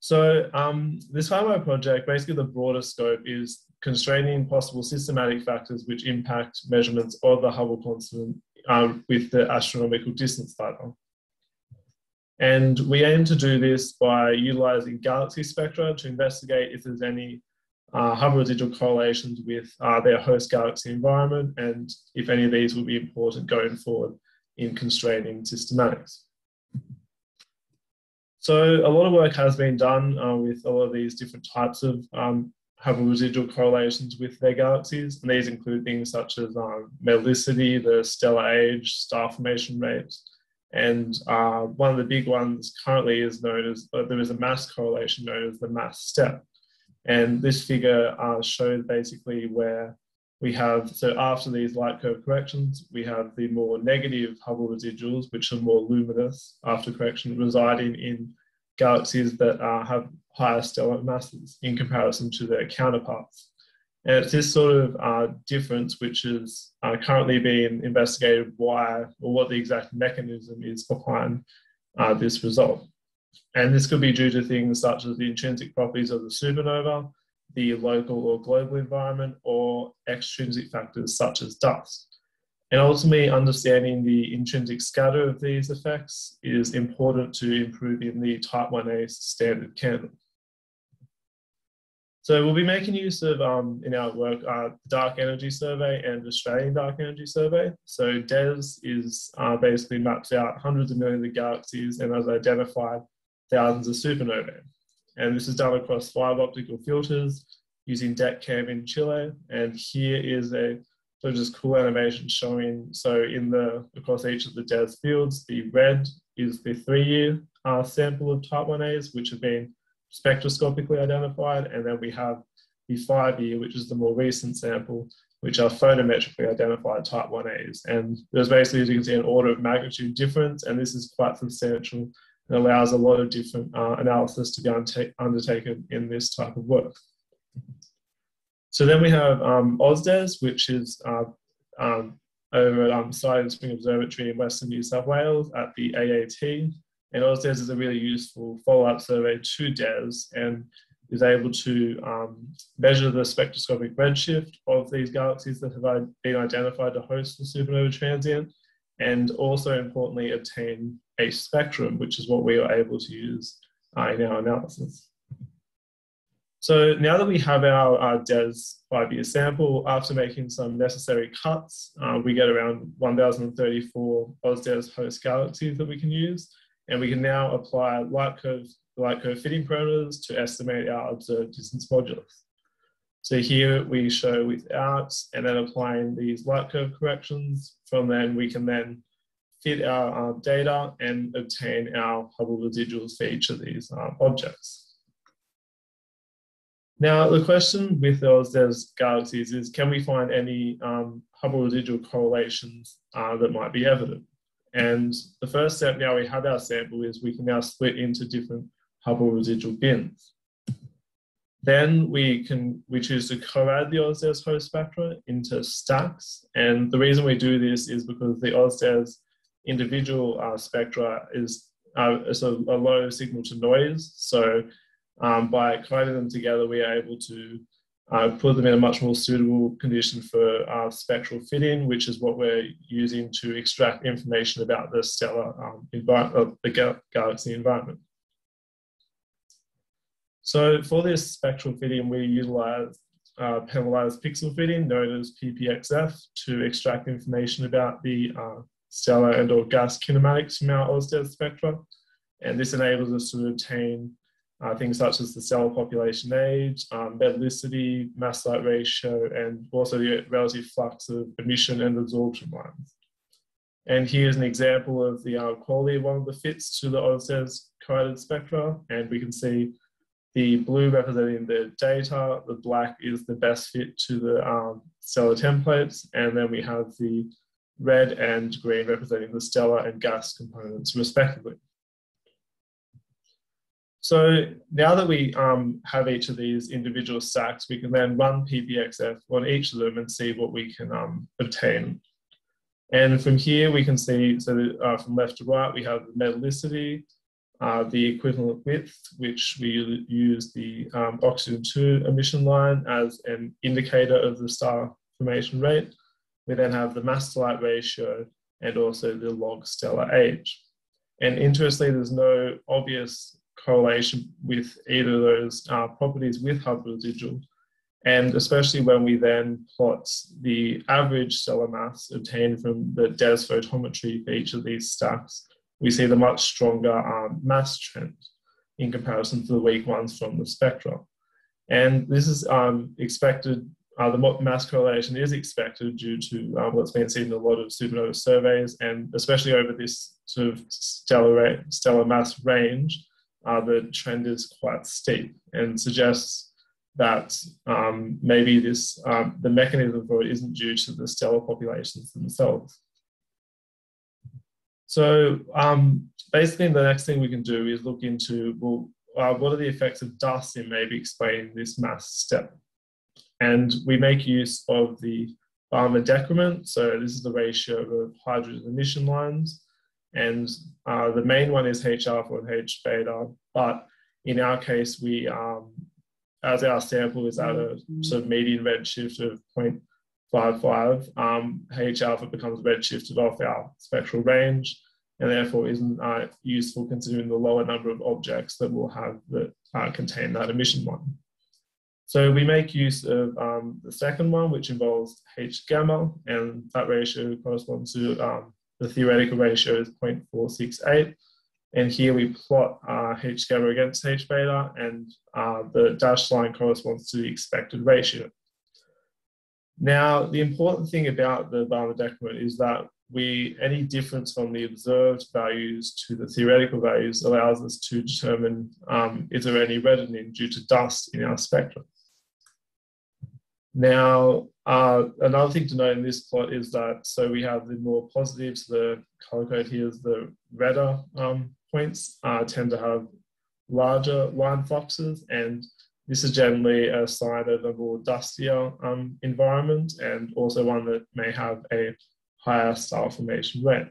So um, this HIMO project, basically the broader scope is constraining possible systematic factors which impact measurements of the Hubble constant um, with the astronomical distance data. And we aim to do this by utilizing galaxy spectra to investigate if there's any uh, Hubble residual correlations with uh, their host galaxy environment and if any of these will be important going forward in constraining systematics. So a lot of work has been done uh, with a lot of these different types of um, Hubble residual correlations with their galaxies, and these include things such as um, metallicity, the stellar age, star formation rates, and uh, one of the big ones currently is known as, uh, there is a mass correlation known as the mass step. And this figure uh, shows basically where we have, so after these light curve corrections, we have the more negative Hubble residuals, which are more luminous after correction, residing in galaxies that uh, have higher stellar masses in comparison to their counterparts. And it's this sort of uh, difference which is uh, currently being investigated why or what the exact mechanism is behind uh, this result. And this could be due to things such as the intrinsic properties of the supernova, the local or global environment, or extrinsic factors such as dust. And ultimately, understanding the intrinsic scatter of these effects is important to improving the Type 1a standard candle. So we'll be making use of, um, in our work, uh, Dark Energy Survey and Australian Dark Energy Survey. So DES is uh, basically maps out hundreds of millions of galaxies and has identified thousands of supernovae. And this is done across five optical filters using DECam in Chile. And here is a sort of just cool animation showing, so in the, across each of the DES fields, the red is the three-year uh, sample of type 1As, which have been spectroscopically identified, and then we have the five year, which is the more recent sample, which are photometrically identified type 1As. And there's basically, as you can see, an order of magnitude difference, and this is quite substantial and allows a lot of different uh, analysis to be undertaken in this type of work. So then we have um, OzDES, which is uh, um, over at um, Siding Spring Observatory in Western New South Wales at the AAT. And OzDES is a really useful follow-up survey to DES and is able to um, measure the spectroscopic redshift of these galaxies that have been identified to host the supernova transient, and also importantly obtain a spectrum, which is what we are able to use uh, in our analysis. So now that we have our uh, DES five-year sample, after making some necessary cuts, uh, we get around 1,034 OzDES host galaxies that we can use. And we can now apply light curve, light curve fitting parameters to estimate our observed distance modulus. So here we show without and then applying these light curve corrections. From then we can then fit our, our data and obtain our Hubble residuals for each of these um, objects. Now, the question with those galaxies is, can we find any um, Hubble residual correlations uh, that might be evident? And the first step now we have our sample is we can now split into different Hubble residual bins. Then we can we choose to co-add the OzDES host spectra into stacks. And the reason we do this is because the OzDES individual uh, spectra is uh, a low signal to noise. So um, by colliding them together, we are able to uh, put them in a much more suitable condition for uh, spectral fit-in, which is what we're using to extract information about the stellar um, environment, the ga galaxy environment. So for this spectral fit-in, we utilize uh, penalized pixel fit-in, known as PPXF, to extract information about the uh, stellar and or gas kinematics from our OzDES spectra. And this enables us to obtain uh, things such as the cell population age, um, metallicity, mass light ratio, and also the relative flux of emission and absorption lines. And here's an example of the uh, quality of one of the fits to the OzDES correlated spectra. And we can see the blue representing the data, the black is the best fit to the um, stellar templates, and then we have the red and green representing the stellar and gas components respectively. So now that we um, have each of these individual stacks, we can then run PPXF on each of them and see what we can um, obtain. And from here, we can see, so uh, from left to right, we have the metallicity, uh, the equivalent width, which we use the um, oxygen 2 emission line as an indicator of the star formation rate. We then have the mass to light ratio and also the log stellar age. And interestingly, there's no obvious correlation with either of those uh, properties with Hubble residual. And especially when we then plot the average stellar mass obtained from the DES photometry for each of these stacks, we see the much stronger um, mass trend in comparison to the weak ones from the spectra. And this is um, expected, uh, the mass correlation is expected due to uh, what's been seen in a lot of supernova surveys, and especially over this sort of stellar, stellar mass range, uh, the trend is quite steep and suggests that um, maybe this um, the mechanism for it isn't due to the stellar populations themselves. So um, basically, the next thing we can do is look into well, uh, what are the effects of dust in maybe explaining this mass step, and we make use of the Balmer decrement. So this is the ratio of hydrogen emission lines and uh, the main one is H alpha and H beta. But in our case, we um, as our sample is at a sort of median redshift of 0.55, um, H alpha becomes redshifted off our spectral range and therefore isn't uh, useful considering the lower number of objects that will have that uh, contain that emission one. So we make use of um, the second one, which involves H gamma, and that ratio corresponds to um, the theoretical ratio is 0.468. And here we plot uh, H gamma against H beta, and uh, the dashed line corresponds to the expected ratio. Now, the important thing about the Balmer decrement is that we any difference from the observed values to the theoretical values allows us to determine um, is there any reddening due to dust in our spectrum. Now, uh, another thing to note in this plot is that, so we have the more positives, the color code here is the redder um, points uh, tend to have larger line fluxes and this is generally a sign of a more dustier um, environment and also one that may have a higher star formation rate.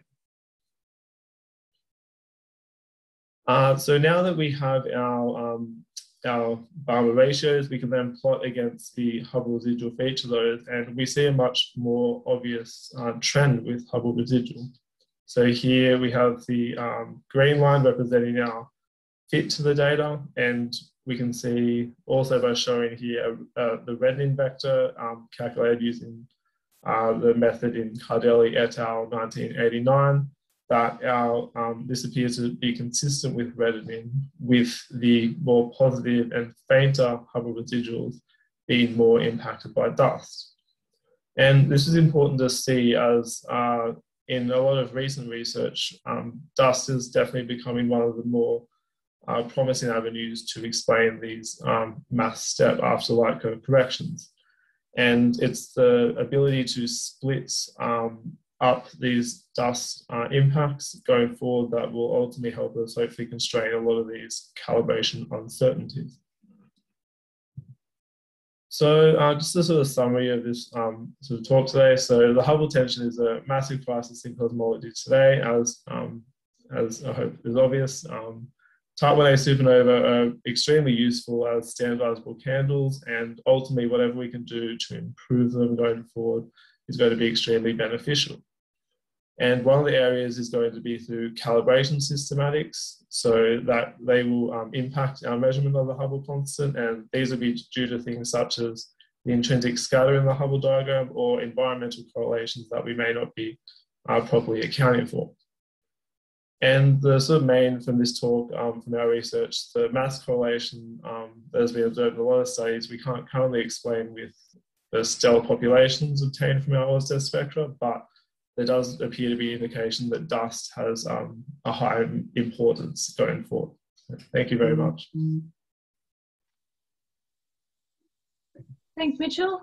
Uh, so now that we have our um, our Balmer ratios, we can then plot against the Hubble residual of those, and we see a much more obvious uh, trend with Hubble residual. So here we have the um, green line representing our fit to the data, and we can see also by showing here uh, the reddening vector um, calculated using uh, the method in Cardelli et al. 1989, that our, um, this appears to be consistent with reddening, with the more positive and fainter Hubble residuals being more impacted by dust. And this is important to see as uh, in a lot of recent research, um, dust is definitely becoming one of the more uh, promising avenues to explain these um, mass step after light curve corrections. And it's the ability to split um, up these dust uh, impacts going forward that will ultimately help us hopefully constrain a lot of these calibration uncertainties. So uh, just a sort of summary of this um, sort of talk today. So the Hubble tension is a massive crisis in cosmology today, as um, as I hope is obvious. Um, Type 1a supernova are extremely useful as standardizable candles, and ultimately, whatever we can do to improve them going forward is going to be extremely beneficial. And one of the areas is going to be through calibration systematics, so that they will um, impact our measurement of the Hubble constant, and these will be due to things such as the intrinsic scatter in the Hubble diagram or environmental correlations that we may not be uh, properly accounting for. And the sort of main from this talk, um, from our research, the mass correlation um, that has been observed in a lot of studies, we can't currently explain with the stellar populations obtained from our OzDES spectra, but there does appear to be indication that dust has um, a high importance going forward. Thank you very much. Thanks, Mitchell.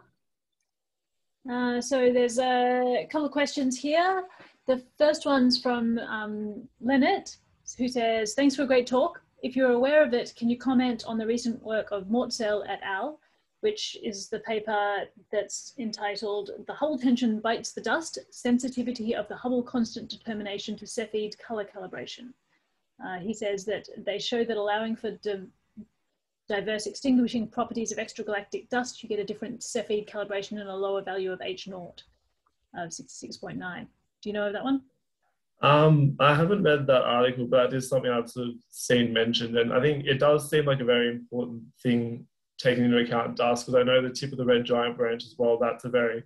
Uh, so there's a couple of questions here. The first one's from um, who says, thanks for a great talk. If you're aware of it, can you comment on the recent work of Mörtsell et al., which is the paper that's entitled The Hubble Tension Bites the Dust, Sensitivity of the Hubble Constant Determination to Cepheid Color Calibration. Uh, he says that they show that allowing for di diverse extinguishing properties of extragalactic dust, you get a different Cepheid calibration and a lower value of H naught of 66.9. Do you know of that one? Um, I haven't read that article, but it is something I've sort of seen mentioned, and I think it does seem like a very important thing taking into account dust, because I know the tip of the red giant branch as well. That's a very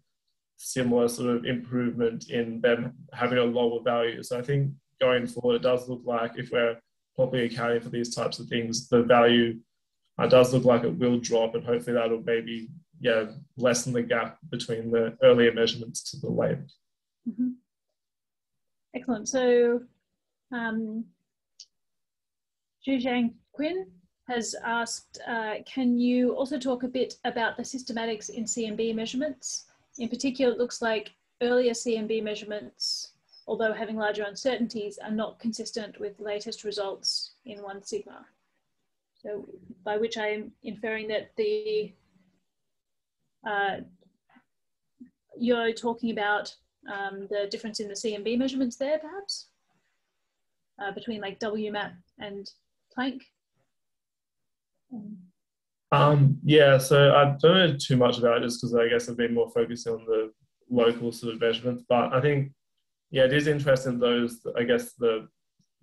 similar sort of improvement in them having a lower value. So I think going forward, it does look like if we're properly accounting for these types of things, the value uh, does look like it will drop, and hopefully that'll maybe yeah lessen the gap between the earlier measurements to the later. Mm-hmm. Excellent. So, um, Zhu Quinn has asked, uh, can you also talk a bit about the systematics in CMB measurements? In particular, it looks like earlier CMB measurements, although having larger uncertainties, are not consistent with latest results in one sigma. So by which I'm inferring that the uh, you're talking about um, the difference in the CMB measurements there, perhaps, uh, between like WMAP and Planck? Um, yeah, so I don't know too much about it just because I guess I've been more focused on the local sort of measurements. But I think, yeah, it is interesting those, I guess, the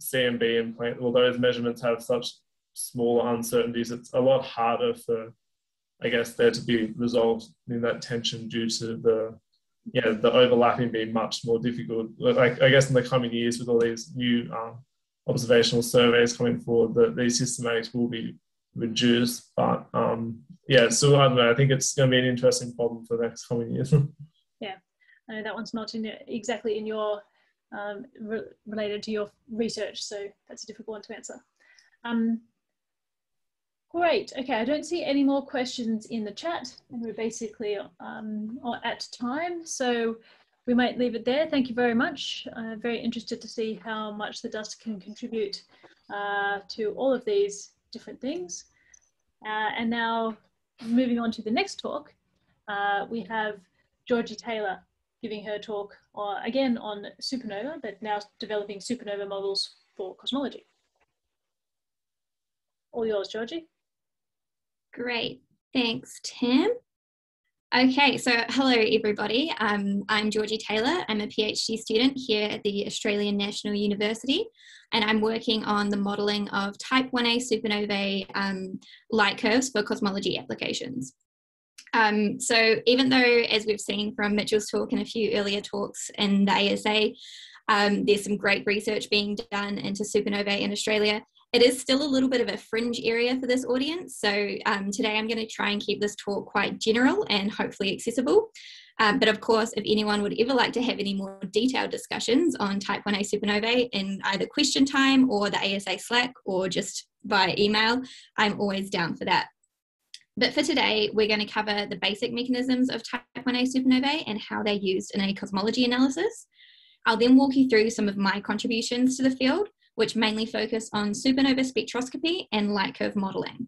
CMB and well, those measurements have such smaller uncertainties, it's a lot harder for, I guess, there to be resolved in that tension due to the yeah, the overlapping being much more difficult. Like I guess in the coming years, with all these new um, observational surveys coming forward, that these systematics will be reduced. But um, yeah, so I don't know. I think it's going to be an interesting problem for the next coming years. *laughs* yeah, I know that one's not in exactly in your um, re related to your research, so that's a difficult one to answer. Um, Great. Okay, I don't see any more questions in the chat, and we're basically um, at time. So we might leave it there. Thank you very much. Uh, very interested to see how much the dust can contribute uh, to all of these different things. Uh, and now moving on to the next talk, uh, we have Georgie Taylor giving her talk uh, again on supernova, but now developing supernova models for cosmology. All yours, Georgie. Great. Thanks, Tam. Okay, so hello everybody. Um, I'm Georgie Taylor. I'm a PhD student here at the Australian National University, and I'm working on the modelling of type 1a supernovae um, light curves for cosmology applications. Um, so even though, as we've seen from Mitchell's talk and a few earlier talks in the ASA, um, there's some great research being done into supernovae in Australia, it is still a little bit of a fringe area for this audience. So um, today I'm going to try and keep this talk quite general and hopefully accessible. Um, but of course, if anyone would ever like to have any more detailed discussions on type 1a supernovae in either question time or the ASA Slack or just via email, I'm always down for that. But for today, we're going to cover the basic mechanisms of type 1a supernovae and how they're used in a cosmology analysis. I'll then walk you through some of my contributions to the field which mainly focus on supernova spectroscopy and light curve modeling.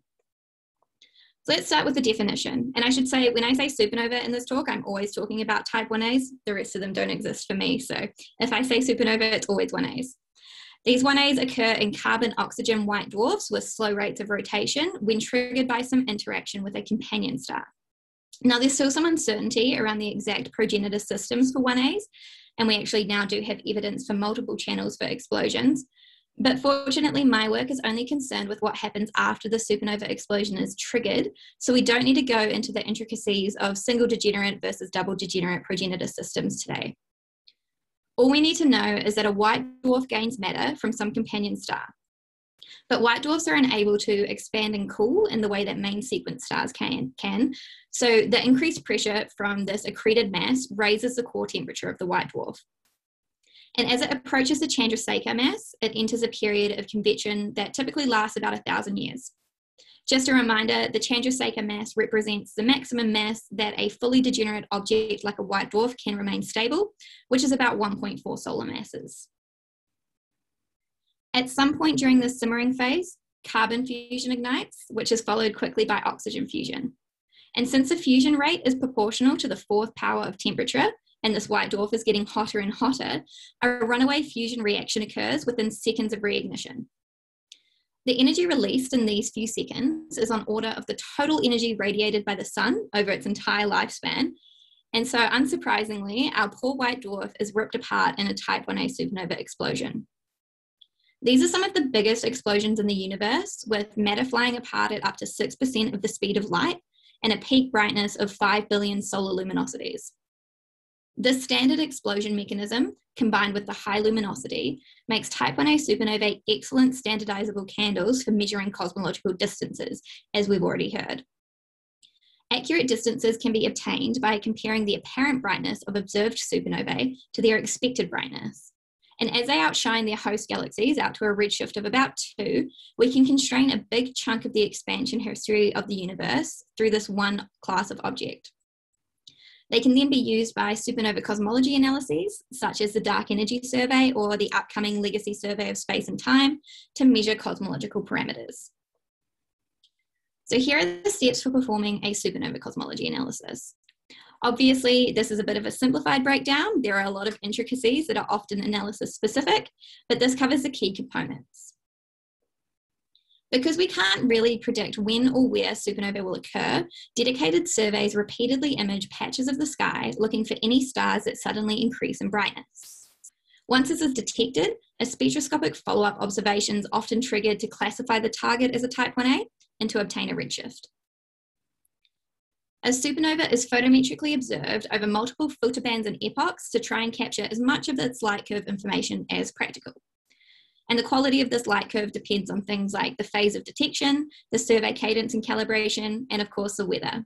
So let's start with the definition. And I should say, when I say supernova in this talk, I'm always talking about type 1As. The rest of them don't exist for me. So if I say supernova, it's always 1As. These 1As occur in carbon oxygen white dwarfs with slow rates of rotation when triggered by some interaction with a companion star. Now, there's still some uncertainty around the exact progenitor systems for 1As, and we actually now do have evidence for multiple channels for explosions. But fortunately, my work is only concerned with what happens after the supernova explosion is triggered, so we don't need to go into the intricacies of single degenerate versus double degenerate progenitor systems today. All we need to know is that a white dwarf gains matter from some companion star. But white dwarfs are unable to expand and cool in the way that main sequence stars can, can. So the increased pressure from this accreted mass raises the core temperature of the white dwarf. And as it approaches the Chandrasekhar mass, it enters a period of convection that typically lasts about a thousand years. Just a reminder, the Chandrasekhar mass represents the maximum mass that a fully degenerate object like a white dwarf can remain stable, which is about 1.4 solar masses. At some point during the simmering phase, carbon fusion ignites, which is followed quickly by oxygen fusion. And since the fusion rate is proportional to the fourth power of temperature, and this white dwarf is getting hotter and hotter, a runaway fusion reaction occurs within seconds of reignition. The energy released in these few seconds is on order of the total energy radiated by the sun over its entire lifespan. And so, unsurprisingly, our poor white dwarf is ripped apart in a type 1a supernova explosion. These are some of the biggest explosions in the universe, with matter flying apart at up to 6% of the speed of light and a peak brightness of 5 billion solar luminosities. This standard explosion mechanism, combined with the high luminosity, makes Type 1a supernovae excellent standardizable candles for measuring cosmological distances, as we've already heard. Accurate distances can be obtained by comparing the apparent brightness of observed supernovae to their expected brightness. And as they outshine their host galaxies out to a redshift of about two, we can constrain a big chunk of the expansion history of the universe through this one class of object. They can then be used by supernova cosmology analyses, such as the Dark Energy Survey or the upcoming Legacy Survey of Space and Time, to measure cosmological parameters. So here are the steps for performing a supernova cosmology analysis. Obviously, this is a bit of a simplified breakdown. There are a lot of intricacies that are often analysis specific, but this covers the key components. Because we can't really predict when or where supernova will occur, dedicated surveys repeatedly image patches of the sky looking for any stars that suddenly increase in brightness. Once this is detected, a spectroscopic follow-up observation is often triggered to classify the target as a type 1a and to obtain a redshift. A supernova is photometrically observed over multiple filter bands and epochs to try and capture as much of its light curve information as practical. And the quality of this light curve depends on things like the phase of detection, the survey cadence and calibration, and of course the weather.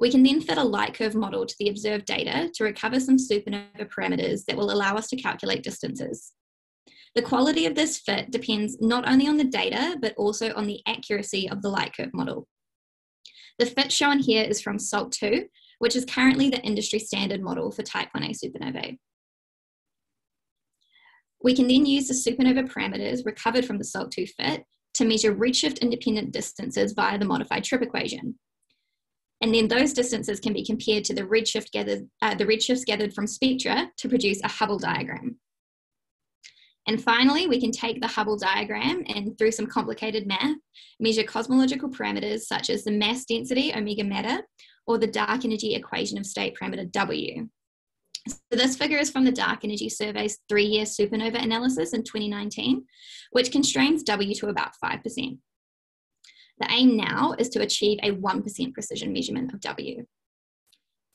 We can then fit a light curve model to the observed data to recover some supernova parameters that will allow us to calculate distances. The quality of this fit depends not only on the data, but also on the accuracy of the light curve model. The fit shown here is from SALT 2, which is currently the industry standard model for type 1a supernovae. We can then use the supernova parameters recovered from the SALT2 fit to measure redshift independent distances via the modified Tripp equation. And then those distances can be compared to the redshift gathered, uh, the redshifts gathered from spectra to produce a Hubble diagram. And finally, we can take the Hubble diagram and through some complicated math, measure cosmological parameters such as the mass density omega matter or the dark energy equation of state parameter W. So this figure is from the Dark Energy Survey's three-year supernova analysis in 2019, which constrains W to about 5%. The aim now is to achieve a 1% precision measurement of W.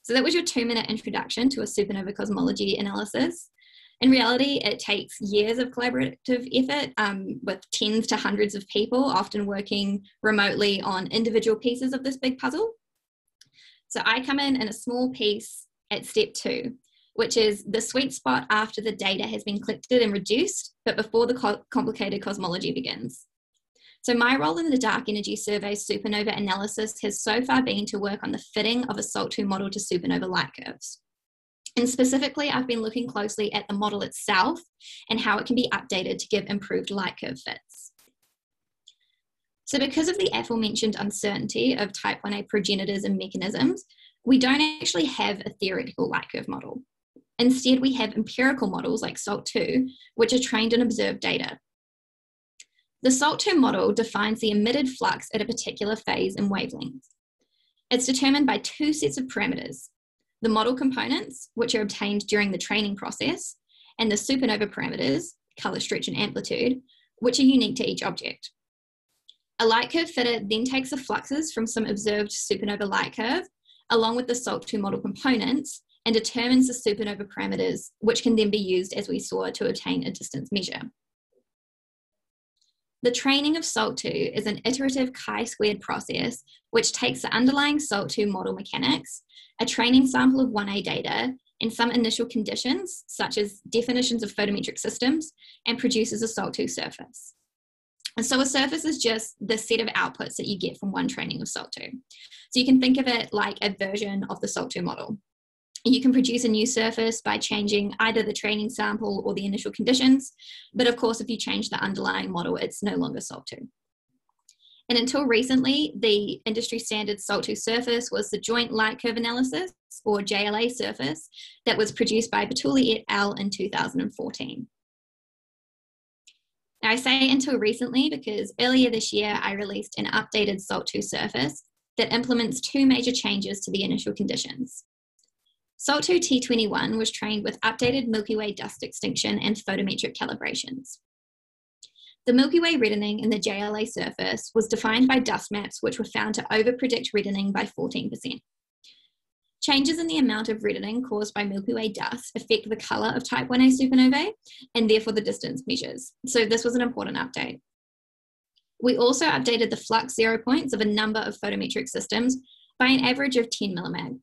So that was your two-minute introduction to a supernova cosmology analysis. In reality, it takes years of collaborative effort um, with tens to hundreds of people, often working remotely on individual pieces of this big puzzle. So I come in in a small piece at step two, which is the sweet spot after the data has been collected and reduced, but before the co complicated cosmology begins. So my role in the Dark Energy Survey's supernova analysis has so far been to work on the fitting of a SALT2 model to supernova light curves. And specifically, I've been looking closely at the model itself and how it can be updated to give improved light curve fits. So because of the aforementioned uncertainty of type 1a progenitors and mechanisms, we don't actually have a theoretical light curve model. Instead, we have empirical models like SALT2, which are trained on observed data. The SALT2 model defines the emitted flux at a particular phase and wavelength. It's determined by two sets of parameters, the model components, which are obtained during the training process, and the supernova parameters, color stretch and amplitude, which are unique to each object. A light curve fitter then takes the fluxes from some observed supernova light curve, along with the SALT2 model components, and determines the supernova parameters, which can then be used, as we saw, to obtain a distance measure. The training of SALT2 is an iterative chi-squared process which takes the underlying SALT2 model mechanics, a training sample of 1A data, and some initial conditions, such as definitions of photometric systems, and produces a SALT2 surface. And so a surface is just the set of outputs that you get from one training of SALT2. So you can think of it like a version of the SALT2 model. You can produce a new surface by changing either the training sample or the initial conditions. But of course, if you change the underlying model, it's no longer SALT2. And until recently, the industry standard SALT2 surface was the Joint Light Curve Analysis, or JLA surface, that was produced by Betoule et al. in 2014. Now, I say until recently because earlier this year I released an updated SALT2 surface that implements two major changes to the initial conditions. SALT2 T21 was trained with updated Milky Way dust extinction and photometric calibrations. The Milky Way reddening in the JLA surface was defined by dust maps which were found to overpredict reddening by 14%. Changes in the amount of reddening caused by Milky Way dust affect the colour of type 1a supernovae and therefore the distance measures. So this was an important update. We also updated the flux zero points of a number of photometric systems by an average of 10 millimag.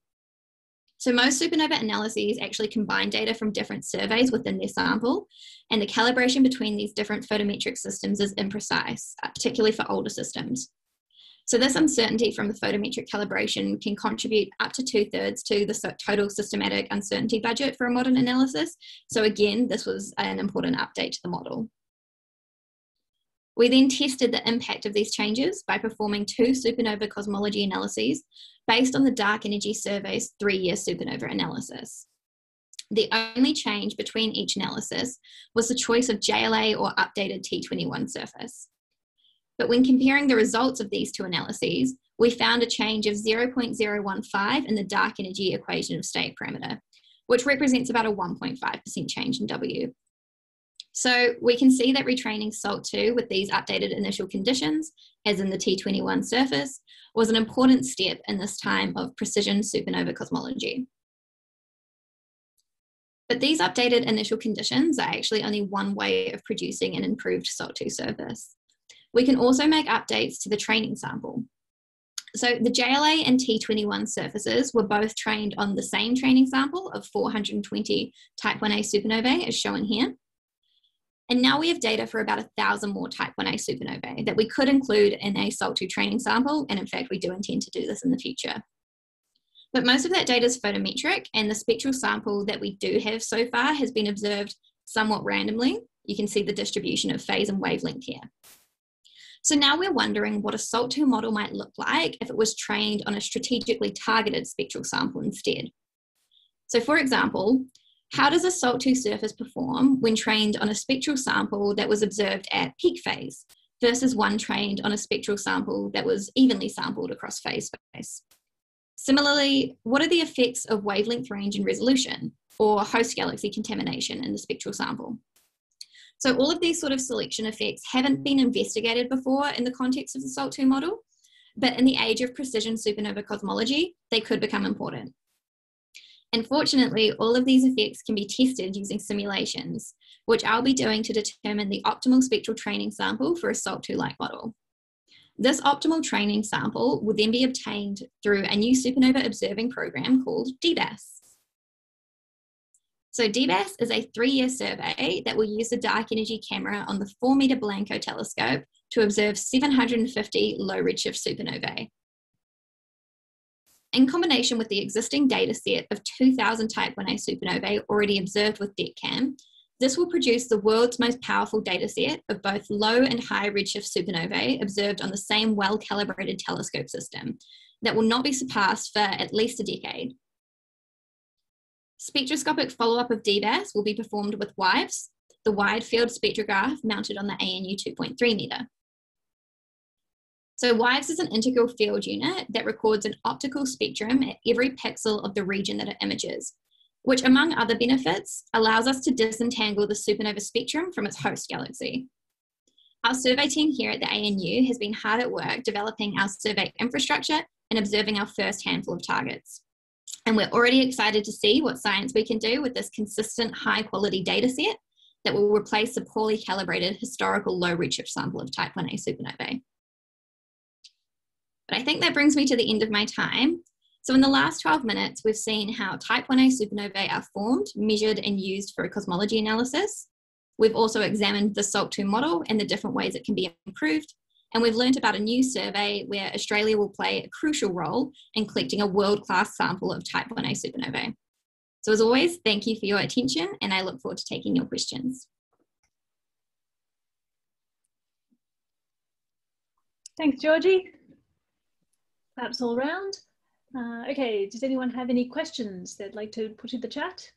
So most supernova analyses actually combine data from different surveys within their sample, and the calibration between these different photometric systems is imprecise, uh, particularly for older systems. So this uncertainty from the photometric calibration can contribute up to two thirds to the total systematic uncertainty budget for a modern analysis. So again, this was an important update to the model. We then tested the impact of these changes by performing two supernova cosmology analyses based on the Dark Energy Survey's three-year supernova analysis. The only change between each analysis was the choice of JLA or updated T21 surface. But when comparing the results of these two analyses, we found a change of 0.015 in the dark energy equation of state parameter, which represents about a 1.5% change in W. So we can see that retraining SALT2 with these updated initial conditions, as in the T21 surface, was an important step in this time of precision supernova cosmology. But these updated initial conditions are actually only one way of producing an improved SALT2 surface. We can also make updates to the training sample. So the JLA and T21 surfaces were both trained on the same training sample of 420 type 1a supernovae as shown here. And now we have data for about a thousand more type 1a supernovae that we could include in a SALT2 training sample. And in fact, we do intend to do this in the future. But most of that data is photometric and the spectral sample that we do have so far has been observed somewhat randomly. You can see the distribution of phase and wavelength here. So now we're wondering what a SALT2 model might look like if it was trained on a strategically targeted spectral sample instead. So for example, how does a SALT2 surface perform when trained on a spectral sample that was observed at peak phase versus one trained on a spectral sample that was evenly sampled across phase space? Similarly, what are the effects of wavelength range and resolution or host galaxy contamination in the spectral sample? So all of these sort of selection effects haven't been investigated before in the context of the SALT2 model, but in the age of precision supernova cosmology, they could become important. Unfortunately, all of these effects can be tested using simulations, which I'll be doing to determine the optimal spectral training sample for a SALT2 light model. This optimal training sample will then be obtained through a new supernova observing program called DEBASS. So DEBASS is a three-year survey that will use the dark energy camera on the 4 meter Blanco telescope to observe 750 low redshift supernovae. In combination with the existing data set of 2,000 type 1a supernovae already observed with DECam, this will produce the world's most powerful data set of both low and high redshift supernovae observed on the same well-calibrated telescope system that will not be surpassed for at least a decade Spectroscopic follow-up of DEBASS will be performed with WiFeS, the wide field spectrograph mounted on the ANU 2.3 meter. So WiFeS is an integral field unit that records an optical spectrum at every pixel of the region that it images, which among other benefits allows us to disentangle the supernova spectrum from its host galaxy. Our survey team here at the ANU has been hard at work developing our survey infrastructure and observing our first handful of targets. And we're already excited to see what science we can do with this consistent high quality data set that will replace the poorly calibrated historical low redshift sample of type 1a supernovae. But I think that brings me to the end of my time. So in the last 12 minutes, we've seen how type 1a supernovae are formed, measured and used for a cosmology analysis. We've also examined the SALT2 model and the different ways it can be improved. And we've learned about a new survey where Australia will play a crucial role in collecting a world-class sample of type 1a supernovae. So as always, thank you for your attention and I look forward to taking your questions. Thanks, Georgie. Perhaps all round. Uh, okay, does anyone have any questions they'd like to put in the chat?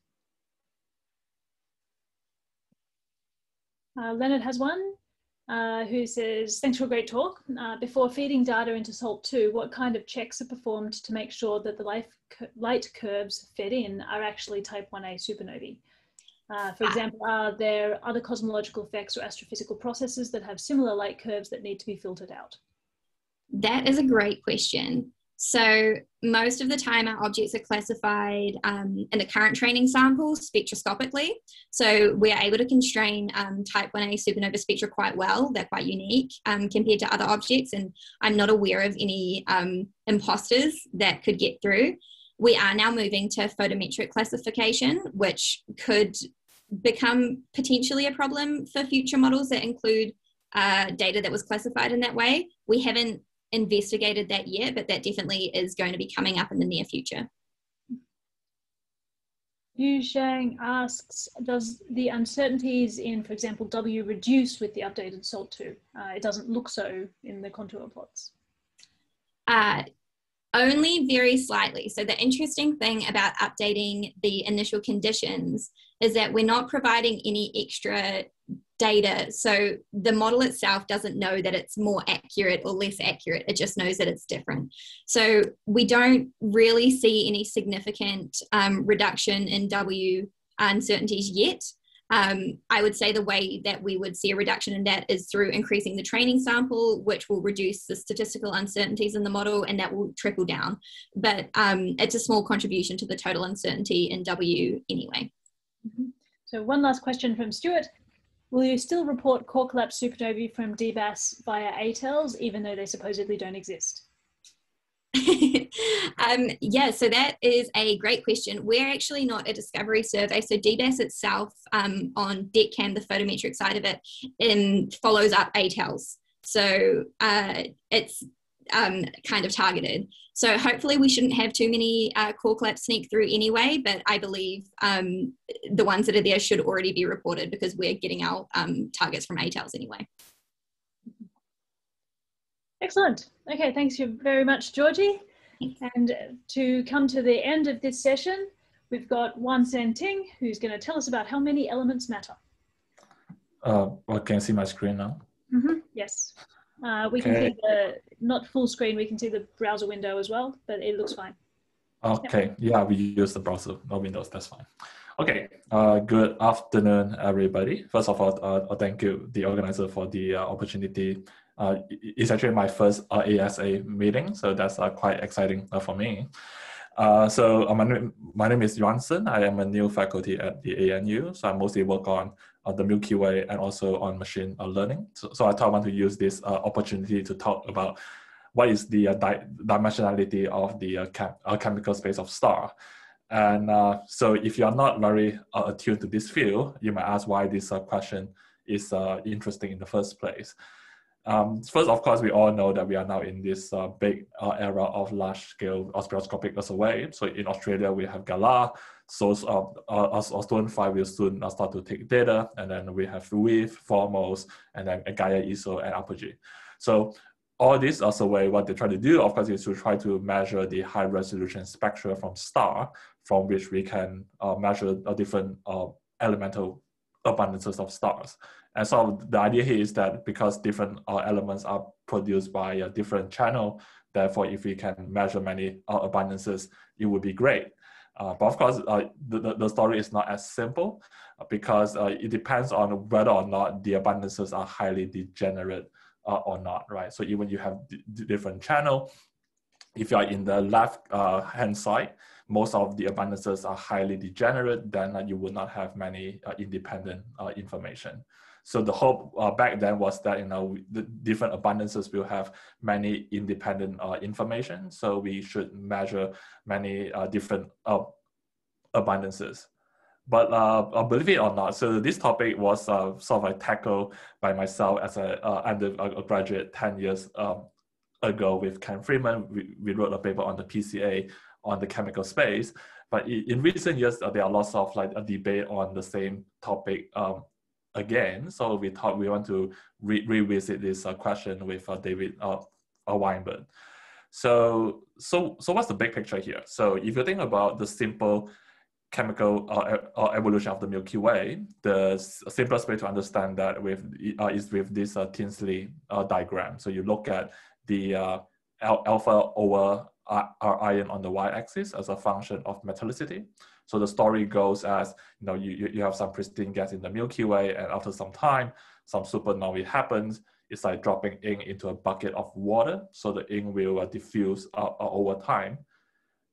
Uh, Lennart has one uh, who says, thanks for a great talk. Uh, before feeding data into SALT2, what kind of checks are performed to make sure that the light, light curves fed in are actually type 1a supernovae? Uh, for example, are there other cosmological effects or astrophysical processes that have similar light curves that need to be filtered out? That is a great question. So most of the time our objects are classified um, in the current training samples spectroscopically. So we're able to constrain um, type 1a supernova spectra quite well. They're quite unique um, compared to other objects and I'm not aware of any um, imposters that could get through. We are now moving to photometric classification, which could become potentially a problem for future models that include uh, data that was classified in that way. We haven't investigated that yet, but that definitely is going to be coming up in the near future. Yu Shang asks, does the uncertainties in, for example, W reduce with the updated SALT2? Uh, it doesn't look so in the contour plots. Uh, only very slightly. So the interesting thing about updating the initial conditions is that we're not providing any extra data. So the model itself doesn't know that it's more accurate or less accurate. It just knows that it's different. So we don't really see any significant um, reduction in W uncertainties yet. Um, I would say the way that we would see a reduction in that is through increasing the training sample, which will reduce the statistical uncertainties in the model and that will trickle down. But um, it's a small contribution to the total uncertainty in W anyway. Mm -hmm. So one last question from Stuart. Will you still report core collapse supernovae from DEBASS via ATELs, even though they supposedly don't exist? *laughs* um, yeah, so that is a great question. We're actually not a discovery survey. So DEBASS itself um, on DECam, the photometric side of it, um, follows up ATELs. So uh, it's um, kind of targeted. So hopefully we shouldn't have too many uh, core collapse sneak through anyway, but I believe um, the ones that are there should already be reported because we're getting our um, targets from ATELs anyway. Excellent. Okay, thanks you very much, Georgie. And to come to the end of this session, we've got Yuan-Sen Ting, who's going to tell us about how many elements matter. Uh, well, can you see my screen now? Mm -hmm. Yes. Uh, we okay. can see the, not full screen, we can see the browser window as well, but it looks fine. Okay, yeah, we use the browser, no windows, that's fine. Okay, uh, good afternoon, everybody. First of all, uh, thank you, the organizer, for the uh, opportunity. Uh, it's actually my first uh, ASA meeting, so that's uh, quite exciting for me. so my, name, my name is Yuan I am a new faculty at the ANU, so I mostly work on uh, the Milky Way and also on machine uh, learning. So, so I thought I want to use this uh, opportunity to talk about what is the uh, di dimensionality of the uh, chem uh, chemical space of star. And so if you are not very attuned to this field, you might ask why this question is interesting in the first place. Um, first, of course, we all know that we are now in this uh, big uh, era of large-scale spectroscopic array. So in Australia, we have GALAH. So uh, as Australian 5 will soon uh, start to take data. And then we have WEAVE, 4MOST, and then Gaia ESO and Apogee. So all this also way what they try to do, of course, is to try to measure the high resolution spectra from star, from which we can uh, measure different uh, elemental abundances of stars. And so the idea here is that because different uh, elements are produced by a different channel, therefore, if we can measure many uh, abundances, it would be great. Uh, but of course, uh, the, the story is not as simple because it depends on whether or not the abundances are highly degenerate uh, or not, right? So even you have different channel, if you are in the left uh, hand side, most of the abundances are highly degenerate, then uh, you will not have many uh, independent uh, information. So the hope uh, back then was that you know the different abundances will have many independent information. So we should measure many different abundances. But uh, uh, believe it or not, so this topic was uh, sort of like tackled by myself as a uh, undergraduate 10 years um, ago with Ken Freeman. We, we wrote a paper on the PCA on the chemical space. But in recent years, uh, there are lots of like a debate on the same topic um, again. So we thought we want to re revisit this uh, question with uh, David uh, Weinberg. So, so, so what's the big picture here? So if you think about the simple chemical uh, uh, evolution of the Milky Way, the simplest way to understand that with uh, is with this uh, Tinsley uh, diagram. So you look at the uh, alpha over iron on the y-axis as a function of metallicity. So the story goes as you know you, you have some pristine gas in the Milky Way, and after some time, some supernovae happens. It's like dropping ink into a bucket of water, so the ink will diffuse over time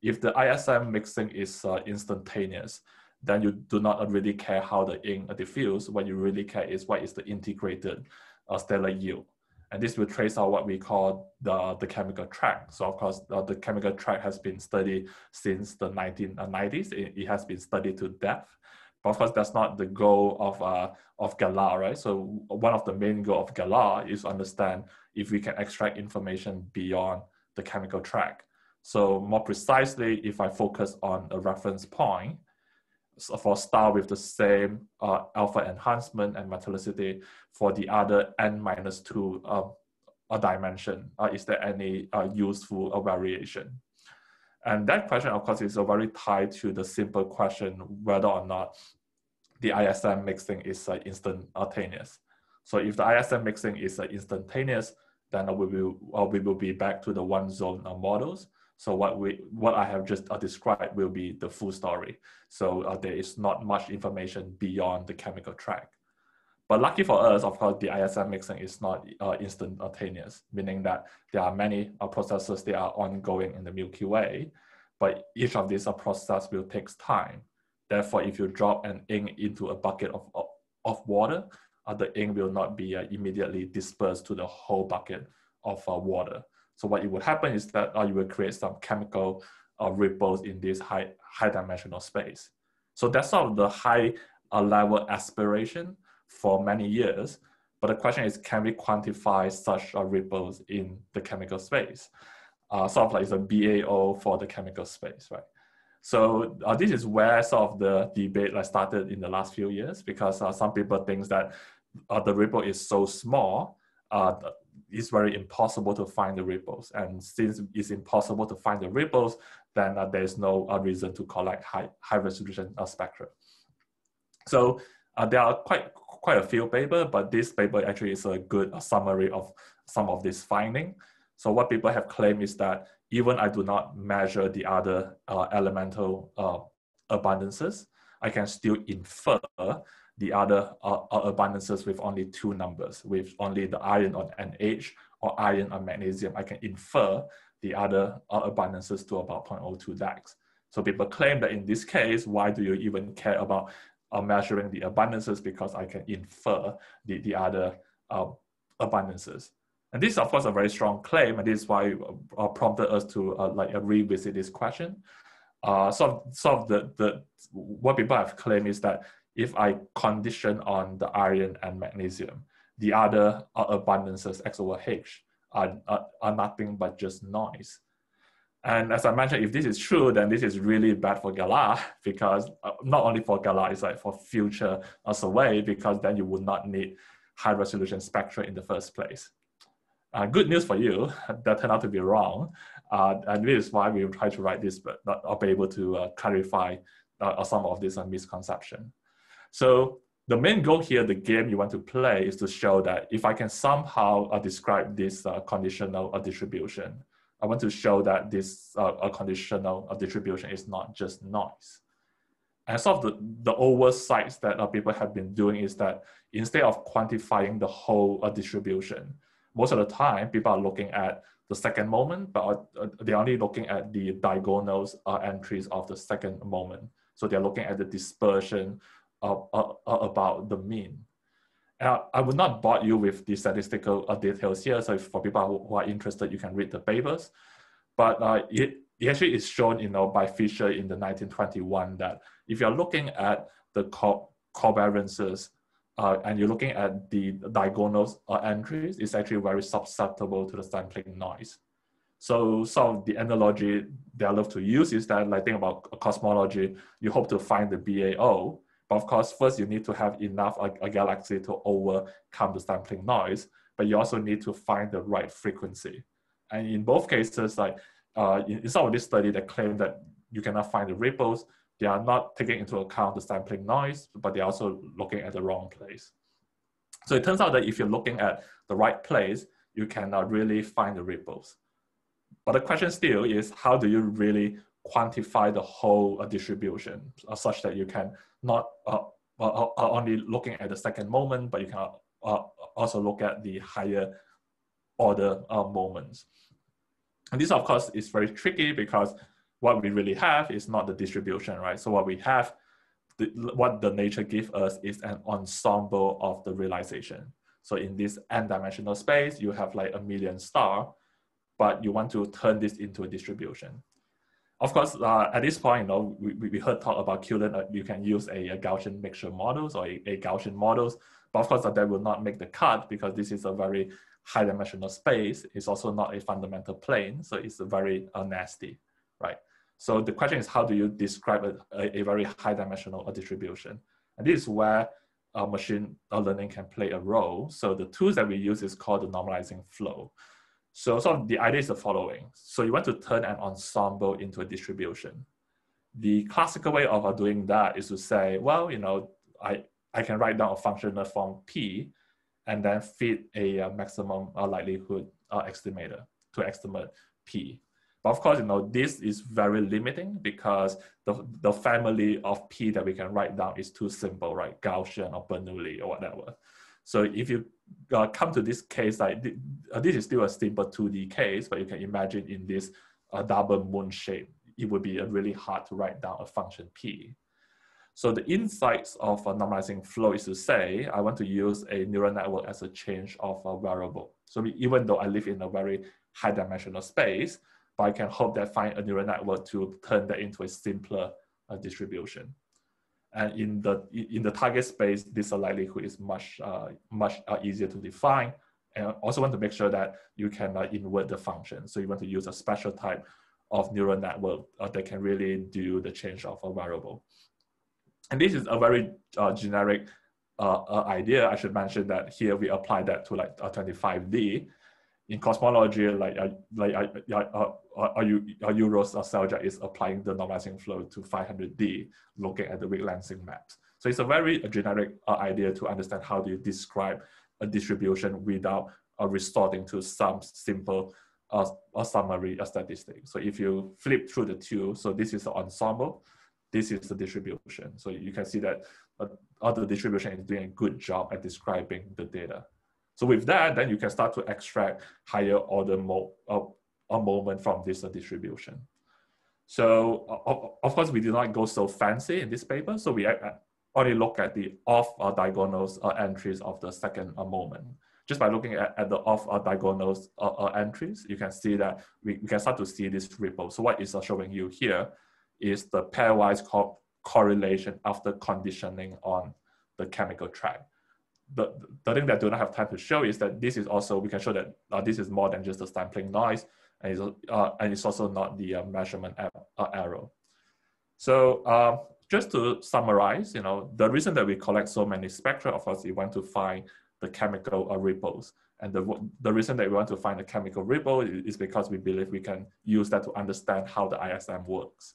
if the ISM mixing is uh, instantaneous, then you do not really care how the ink diffuse. What you really care is what is the integrated uh, stellar yield. And this will trace out what we call the, the chemical track. So of course, uh, the chemical track has been studied since the 1990s. It, it, has been studied to death. But of course, that's not the goal of, uh, of GALAH, right? So one of the main goal of GALAH is understand if we can extract information beyond the chemical track. So more precisely, if I focus on a reference point, for star with the same uh, alpha enhancement and metallicity for the other n minus two uh, a dimension, uh, is there any uh, useful uh, variation? And that question, of course, is very tied to the simple question whether or not the ISM mixing is uh, instantaneous. So if the ISM mixing is instantaneous, then we will, we will be back to the one zone models. So what we what I have just uh, described will be the full story. So uh, there is not much information beyond the chemical track. But lucky for us, of course, the ISM mixing is not uh, instantaneous, meaning that there are many uh, processes that are ongoing in the Milky Way, but each of these uh, processes will take time. Therefore, if you drop an ink into a bucket of, of, of water, uh, the ink will not be immediately dispersed to the whole bucket of water. So what it would happen is that uh, you will create some chemical uh, ripples in this high, high dimensional space. So that's sort of the high uh, level aspiration for many years. But the question is, can we quantify such uh, ripples in the chemical space? Uh, sort of like a BAO for the chemical space, right? So uh, this is where sort of the debate like started in the last few years because uh, some people think that uh, the ripple is so small uh, it's very impossible to find the ripples. And since it's impossible to find the ripples, then uh, there's no uh, reason to collect high, high resolution uh, spectra. So uh, there are quite, quite a few paper, but this paper actually is a good uh, summary of some of this finding. So what people have claimed is that even I do not measure the other uh, elemental abundances, I can still infer the other uh, abundances with only two numbers, with only the iron on NH or iron on magnesium, I can infer the other uh, abundances to about 0.02 DEX. So people claim that in this case, why do you even care about uh, measuring the abundances? Because I can infer the, the other uh, abundances. And this is of course a very strong claim, and this is why uh, prompted us to uh, like revisit this question. Uh, some of the, the what people have claimed is that if I condition on the iron and magnesium, the other abundances X over H are, are, are nothing but just noise. And as I mentioned, if this is true, then this is really bad for GALAH *laughs* because uh, not only for GALAH, it's like for future as a way because then you would not need high resolution spectra in the first place. Uh, good news for you, *laughs* that turned out to be wrong. Uh, and this is why we try to write this, but not, be able to uh, clarify uh, some of this uh, misconception. So the main goal here, the game you want to play is to show that if I can somehow uh, describe this conditional distribution, I want to show that this conditional distribution is not just noise. And some of the, the oversights that uh, people have been doing is that instead of quantifying the whole uh, distribution, most of the time people are looking at the second moment, but uh, they're only looking at the diagonals uh, entries of the second moment. So they're looking at the dispersion uh, uh, about the mean. I would not bore you with the statistical details here. So for people who are interested, you can read the papers. But it, it actually is shown you know, by Fisher in the 1921 that if you're looking at the co covariances uh, and you're looking at the diagonal uh, entries, it's actually very susceptible to the sampling noise. So some of the analogy that I love to use is that like think about cosmology, you hope to find the BAO, but of course, first you need to have enough a, a galaxy to overcome the sampling noise, but you also need to find the right frequency. And in both cases, like uh, in, in some of this study that claim that you cannot find the ripples, they are not taking into account the sampling noise, but they're also looking at the wrong place. So it turns out that if you're looking at the right place, you cannot really find the ripples. But the question still is, how do you really quantify the whole uh, distribution uh, such that you can not uh, uh, uh, uh only looking at the second moment, but you can also look at the higher order moments. And this, of course, is very tricky because what we really have is not the distribution, right? So what we have, the, what the nature gives us is an ensemble of the realization. So in this n-dimensional space, you have like a million star, but you want to turn this into a distribution. Of course, uh, at this point, you know, we, we heard talk about QLint, uh, you can use a, a, Gaussian mixture models or a, a Gaussian models, but of course uh, that will not make the cut because this is a very high dimensional space. It's also not a fundamental plane, so it's very uh, nasty, right? So the question is, how do you describe a, a, very high dimensional distribution? And this is where uh, machine learning can play a role. So the tools that we use is called the normalizing flow. So, so the idea is the following. So you want to turn an ensemble into a distribution. The classical way of uh, doing that is to say, well, you know, I, I can write down a function form P and then feed a, a uh, maximum uh, likelihood uh, estimator to estimate P. But of course, you know, this is very limiting because the, the family of P that we can write down is too simple, right? Gaussian or Bernoulli or whatever. So if you uh, come to this case, like uh, this is still a simple 2D case, but you can imagine in this uh, double moon shape, it would be really hard to write down a function P. So the insights of a normalizing flow is to say, I want to use a neural network as a change of a variable. So even though I live in a very high dimensional space, but I can hope that find a neural network to turn that into a simpler uh, distribution. And in the in the target space, this likelihood is much uh, much uh, easier to define. And also want to make sure that you can uh, invert the function. So you want to use a special type of neural network uh, that can really do the change of a variable. And this is a very uh, generic idea. I should mention that here we apply that to like a 25D in cosmology, like uh, like uh, uh, uh, Uros Seljak is applying the normalizing flow to 500D, looking at the weak lensing maps. So it's a very generic uh, idea to understand how do you describe a distribution without uh, resorting to some simple uh, summary a statistic. So if you flip through the two, so this is the ensemble, this is the distribution. So you can see that uh, other distribution is doing a good job at describing the data. So with that, then you can start to extract higher order mo uh, a moment from this uh, distribution. So uh, of course, we did not go so fancy in this paper. So we uh, only look at the off uh, diagonals uh, entries of the second moment. Just by looking at, at the off diagonals entries, you can see that we, we, can start to see this ripple. So what is showing you here is the pairwise co correlation after conditioning on the chemical track the, the thing that I do not have time to show is that this is also, we can show that uh, this is more than just a sampling noise, and it's, uh, and it's also not the uh, measurement uh, error. So uh, just to summarize, you know, the reason that we collect so many spectra, of course, we want to find the chemical uh, ripples. And the, the reason that we want to find a chemical ripple is because we believe we can use that to understand how the ISM works.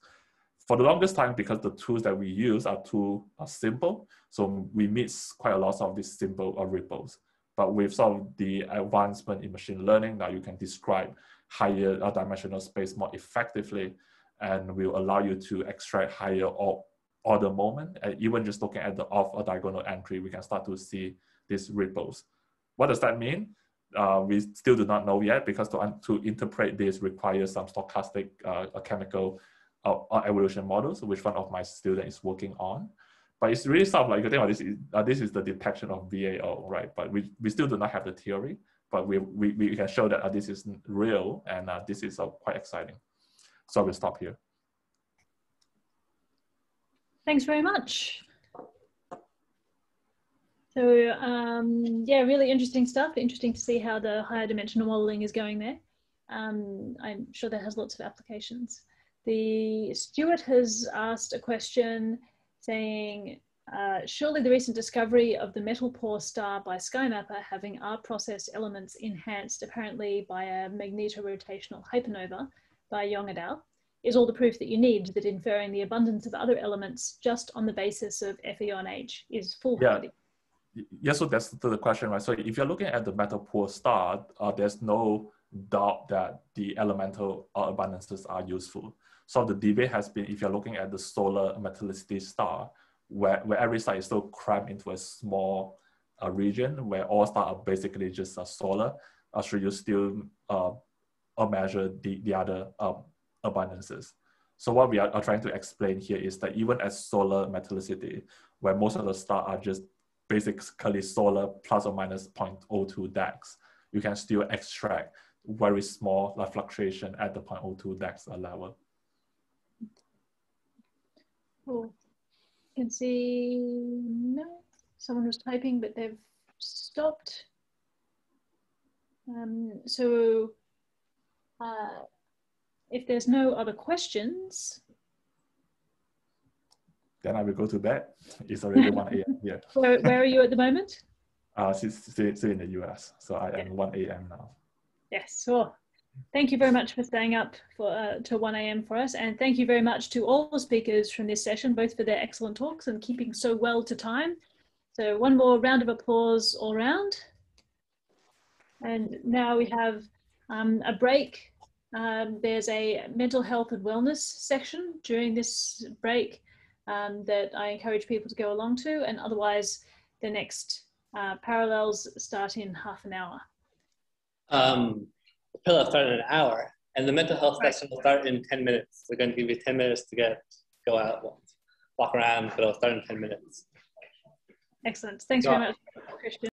For the longest time, because the tools that we use are too simple, so we miss quite a lot of these simple uh, ripples. But with some of the advancement in machine learning, now you can describe higher uh, dimensional space more effectively and will allow you to extract higher or order moment. And even just looking at the off a diagonal entry, we can start to see these ripples. What does that mean? Uh, we still do not know yet because to, to interpret this requires some stochastic uh, chemical uh, uh, evolution models, which one of my students is working on. But it's really stuff like you think about this is, uh, this is the detection of BAO, right? But we, we still do not have the theory, but we, we, we can show that uh, this is real and uh, this is uh, quite exciting. So we'll stop here. Thanks very much. So um, yeah, really interesting stuff. Interesting to see how the higher dimensional modeling is going there. Um, I'm sure that has lots of applications. The Stuart has asked a question saying, uh, surely the recent discovery of the metal poor star by SkyMapper having R process elements enhanced apparently by a magnetorotational hypernova by Yong et al. is all the proof that you need that inferring the abundance of other elements just on the basis of FE on H is foolhardy. Yeah. Yes, so that's the question, right? So if you're looking at the metal poor star, uh, there's no doubt that the elemental uh, abundances are useful. So the debate has been, if you're looking at the solar metallicity star, where, where every star is still crammed into a small uh, region where all stars are basically just uh, solar, uh, should you still uh, measure the, the other um, abundances? So what we are, are, trying to explain here is that even at solar metallicity, where most of the stars are just basically solar plus or minus 0.02 DEX, you can still extract very small fluctuation at the 0.02 DEX level. Cool. You can see, no, someone was typing, but they've stopped. Um, so uh, if there's no other questions. Then I will go to bed. It's already 1 a.m. *laughs* here. Where, where are you at the moment? Uh, still, still in the US. So I am yeah. 1 a.m. now. Yes, sure. Thank you very much for staying up for uh, to 1 a.m. for us. And thank you very much to all the speakers from this session, both for their excellent talks and keeping so well to time. So one more round of applause all round. And now we have um, a break. Um, there's a mental health and wellness section during this break um, that I encourage people to go along to. And otherwise, the next uh, parallels start in half an hour. Um, the pillow start in an hour, and the mental health right. session will start in 10 minutes. They're going to give you 10 minutes to get go out, walk around, but it'll start in 10 minutes. Excellent. Thanks very much, Christian.